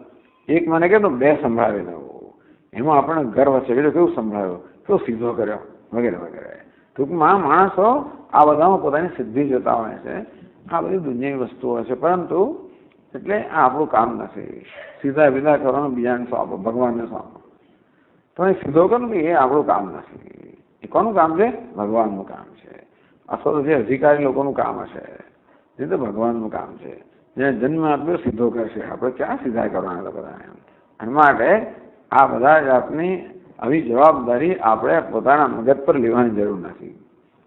Speaker 1: એક મને કે તો બે સંભળાવી દઉં. એમાં આપણને ગર્વ છે. એટલે કેવું સંભળાવ્યો? કેવો સીધો કર્યો. વગેરે વગેરે. ટૂંકમાં માણસો આ બધામાં પોતાની સિદ્ધિ જોતા હોય છે. આ બધી દુનિયાની વસ્તુઓ છે. પરંતુ એટલે આ આપણું કામ નથી. સીધા વિધા કરવાનું બીજાને સોંપો, ભગવાનને સોંપો. એ સીધો કરો ને એ આપણું કામ નથી. એ કોનું કામ છે? ભગવાનનું કામ છે. અથવા તો જે અધિકારી લોકોનું કામ હશે જે તો ભગવાનનું કામ છે. જેને જન્મ આપ્યો સીધો કરશે. આપણે ક્યાં સીધા કરવાના બધા એમ? એના માટે આ બધા જાતની આવી જવાબદારી આપણે પોતાના મગજ પર લેવાની જરૂર નથી.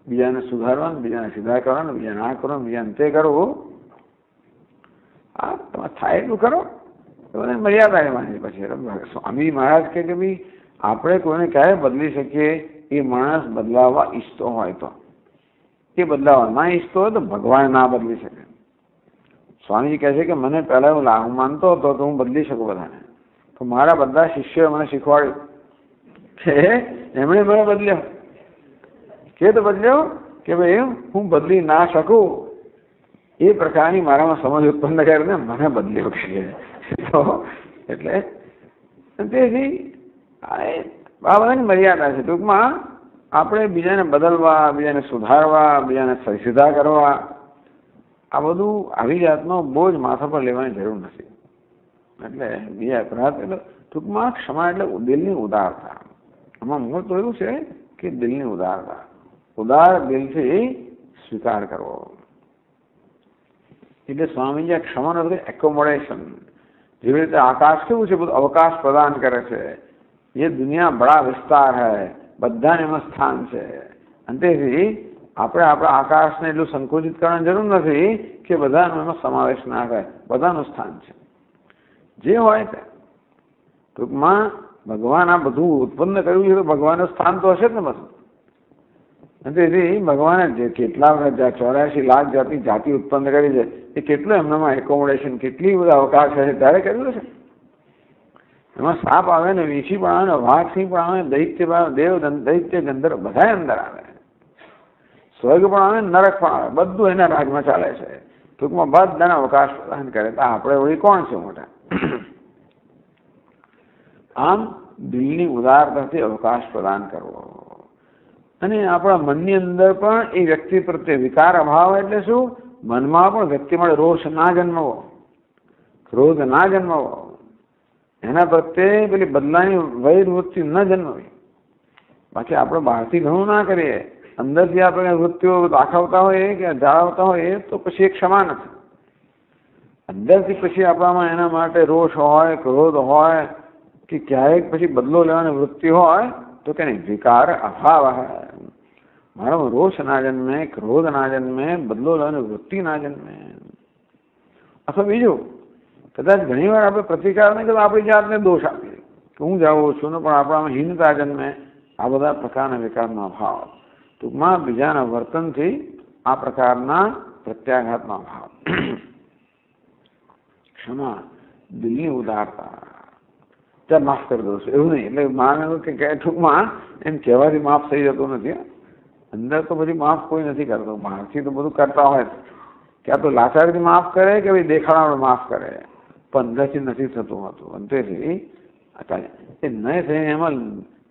Speaker 1: બીજાને સુધારવાનું, બીજાને સીધા કરવાનું, બીજાને આ કરવાનું, બીજાને તે કરવું. હા તમે થાય એટલું કરો. તમને મર્યાદા રહેવાની પછી. સ્વામી મહારાજ કે ભાઈ, આપણે કોઈને ક્યારે બદલી શકીએ. એ માણસ બદલાવવા ઈચ્છતો હોય તો. એ બદલાવા ના ઈચ્છતો હોય તો ભગવાન ના બદલી શકે. સ્વામીજી કહે છે કે મને પહેલાં હું લાગુ માનતો હતો તો હું બદલી શકું બધાને. તો મારા બધા શિષ્યોએ મને શીખવાડ્યું કે એમણે મને બદલ્યો. કે તો બદલ્યો? કે ભાઈ હું બદલી ના શકું. એ પ્રકારની મારામાં સમજ ઉત્પન્ન કરીને મને બદલ્યો કે તો એટલે તેથી આ બધાની મર્યાદા છે. ટૂંકમાં આપણે બીજાને બદલવા, બીજાને સુધારવા, બીજાને સીધા કરવા આ બધું આવી જાતનો બોજ માથા પર લેવાની જરૂર નથી. એટલે બીજા પ્રહત એટલે ટૂંકમાં ક્ષમા એટલે દિલની ઉદારતા. આમાં મૂળ તો એવું છે કે દિલની ઉદારતા. ઉદાર દિલથી સ્વીકાર કરવો. એટલે સ્વામીજી આ ક્ષમાનો એટલે એકોમોડેશન જેવી રીતે આકાશ કેવું છે, બધું અવકાશ પ્રદાન કરે છે. એ દુનિયા બડા વિસ્તાર હૈ, બધાને એમાં સ્થાન છે. અને તેથી આપણે આપણા આકાશને એટલું સંકુચિત કરવાની જરૂર નથી કે બધાનો એમાં સમાવેશ ના થાય, બધાનું સ્થાન છે. જે હોય તે. ટૂંકમાં ભગવાન આ બધું ઉત્પન્ન કર્યું છે તો ભગવાનનું સ્થાન તો હશે જ ને બધું. તેથી ભગવાને જે કેટલા ચોર્યાસી લાખ જાતિ જાતિ ઉત્પન્ન કરી છે, એ કેટલું એમનામાં એકોમોડેશન કેટલી બધા અવકાશ છે ત્યારે કર્યું છે એમાં સાપ આવે ને, વીછી પણ આવે ને વાઘ સિંહ પણ આવે દૈત્ય પણ દેવ દૈત્ય ગંધર્વ બધા અંદર આવે. સ્વર્ગ પણ આવે નરક પણ આવે બધું એના રાજમાં ચાલે છે. ટૂંકમાં બધાના અવકાશ પ્રદાન કરે તો આપણે વળી કોણ છે મોટા? આમ દિલની ઉદારતાથી અવકાશ પ્રદાન કરવો. અને આપણા મનની અંદર પણ એ વ્યક્તિ પ્રત્યે વિકાર અભાવ એટલે શું? મનમાં પણ વ્યક્તિ માટે રોષ ના જન્મવો. ક્રોધ ના જન્મવો. એના પ્રત્યે પેલી બદલાની વૈરવૃત્તિ ન જન્મવી. બાકી આપણે બહારથી ઘણું ના કરીએ. અંદરથી આપણે વૃત્તિઓ દાખવતા હોઈએ કે જાળવતા હોઈએ તો પછી એ ક્ષમા નથી અંદરથી પછી આપણામાં એના માટે રોષ હોય ક્રોધ હોય કે ક્યારેક પછી બદલો લેવાની વૃત્તિ હોય તો કે નહીં વિકાર અભાવ મારામાં રોષ ના જન્મે ક્રોધ ના જન્મે બદલો લેવાની વૃત્તિ ના જન્મે અથવા બીજું કદાચ ઘણી વાર આપણે પ્રતિકાર નહીં કરતા આપણી જાતને દોષ આપીએ કે હું જાઉં છું ને પણ આપણામાં હીનતા જન્મે આ બધા પ્રકારના વિકારનો અભાવ ટૂંકમાં બીજાના વર્તનથી આ પ્રકારના પ્રત્યાઘાતનો ભાવ ક્ષમા, દિલની ઉદારતા. ત્યાં માફ કરી દઉં છું. એવું નહીં. એટલે માને કે ટૂંકમાં એમ કહેવાથી માફ થઈ જતું નથી. અંદર તો પછી માફ કોઈ નથી કરતો. બહારથી તો બધું કરતા હોય ક્યાં તો લાચારથી માફ કરે કે ભાઈ દેખાડા માફ કરે. પણ અંદરથી નથી થતું હતું. અંતેથી એ નહીં થઈને એમાં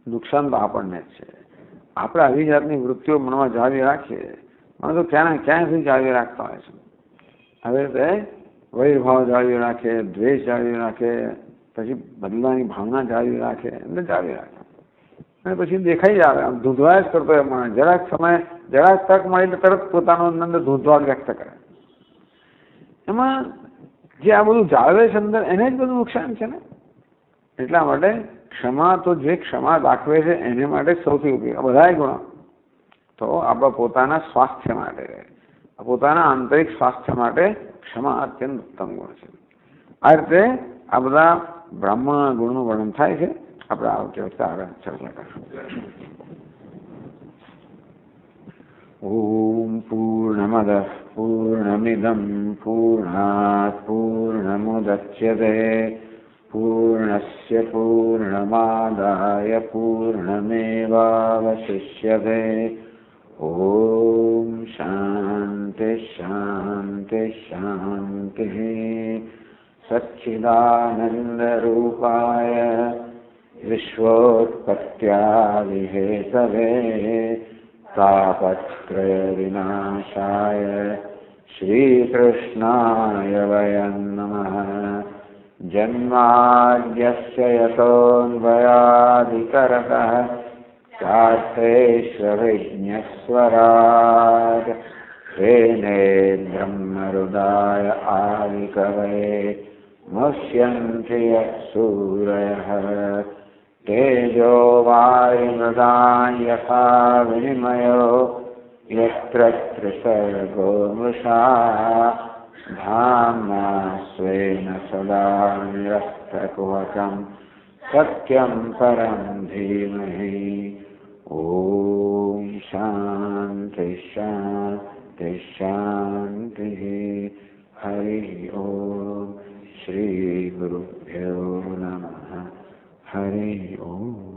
Speaker 1: નુકસાન તો આપણને જ છે. આપણે આવી જાતની વૃત્તિઓ મનમાં જાળવી રાખીએ. મને તો ક્યાં ક્યાં સુધી જાળવી રાખતા હોય છે? હવે તે વૈરભાવ જાળવી રાખે, દ્વેષ જાળવી રાખે, પછી બદલાની ભાવના જાળવી રાખે એમને જાળવી રાખે. અને પછી દેખાઈ જ આવે આમ ધૂંધવા જ કરતો એ માણસ. જરાક સમય જરાક તક મળી એટલે તરત પોતાનો અંદર ધૂંધવા વ્યક્ત કરે. એમાં જે આ બધું જાળવે છે અંદર, એને જ બધું નુકસાન છે ને? એટલા માટે ક્ષમા તો જે ક્ષમા દાખવે છે એને માટે સૌથી ઉપયોગી બધા ગુણો તો આપણા પોતાના સ્વાસ્થ્ય માટે પોતાના આંતરિક સ્વાસ્થ્ય માટે ક્ષમા અત્યંત ઉત્તમ ગુણ છે આ રીતે આ બધા બ્રાહ્મણ ગુણનું વર્ણન થાય છે આપણે આ વખતે વખતે આગળ ચર્ચા કરીશું ॐ पूर्णमदः पूर्णमिदं पूर्णात् पूर्णमुदच्यते पूर्णस्य पूर्णमादाय पूर्णमेवावशिष्यते। ॐ शान्ति शान्ति शान्तिः। सच्चिदानन्दरूपाय विश्वोत्पत्त्यादिहेतवे तापत्रयविनाशाय श्रीकृष्णाय वयं नमः जन्माद्यस्य हेने ब्रह्मरुदाय आदिकवये मुह्यन्ति यः सूरयः। तेजो वायुमृदां यथा विनिमयो यत्र त्रिसर्गो मृषा धाम्ना स्वेन सदा निरस्तकुहकं सत्यं परं धीमहि। ॐ शान्ति शान्ति शान्तिः। हरिः ॐ श्रीगुरुभ्यो नमः। हरिः ॐ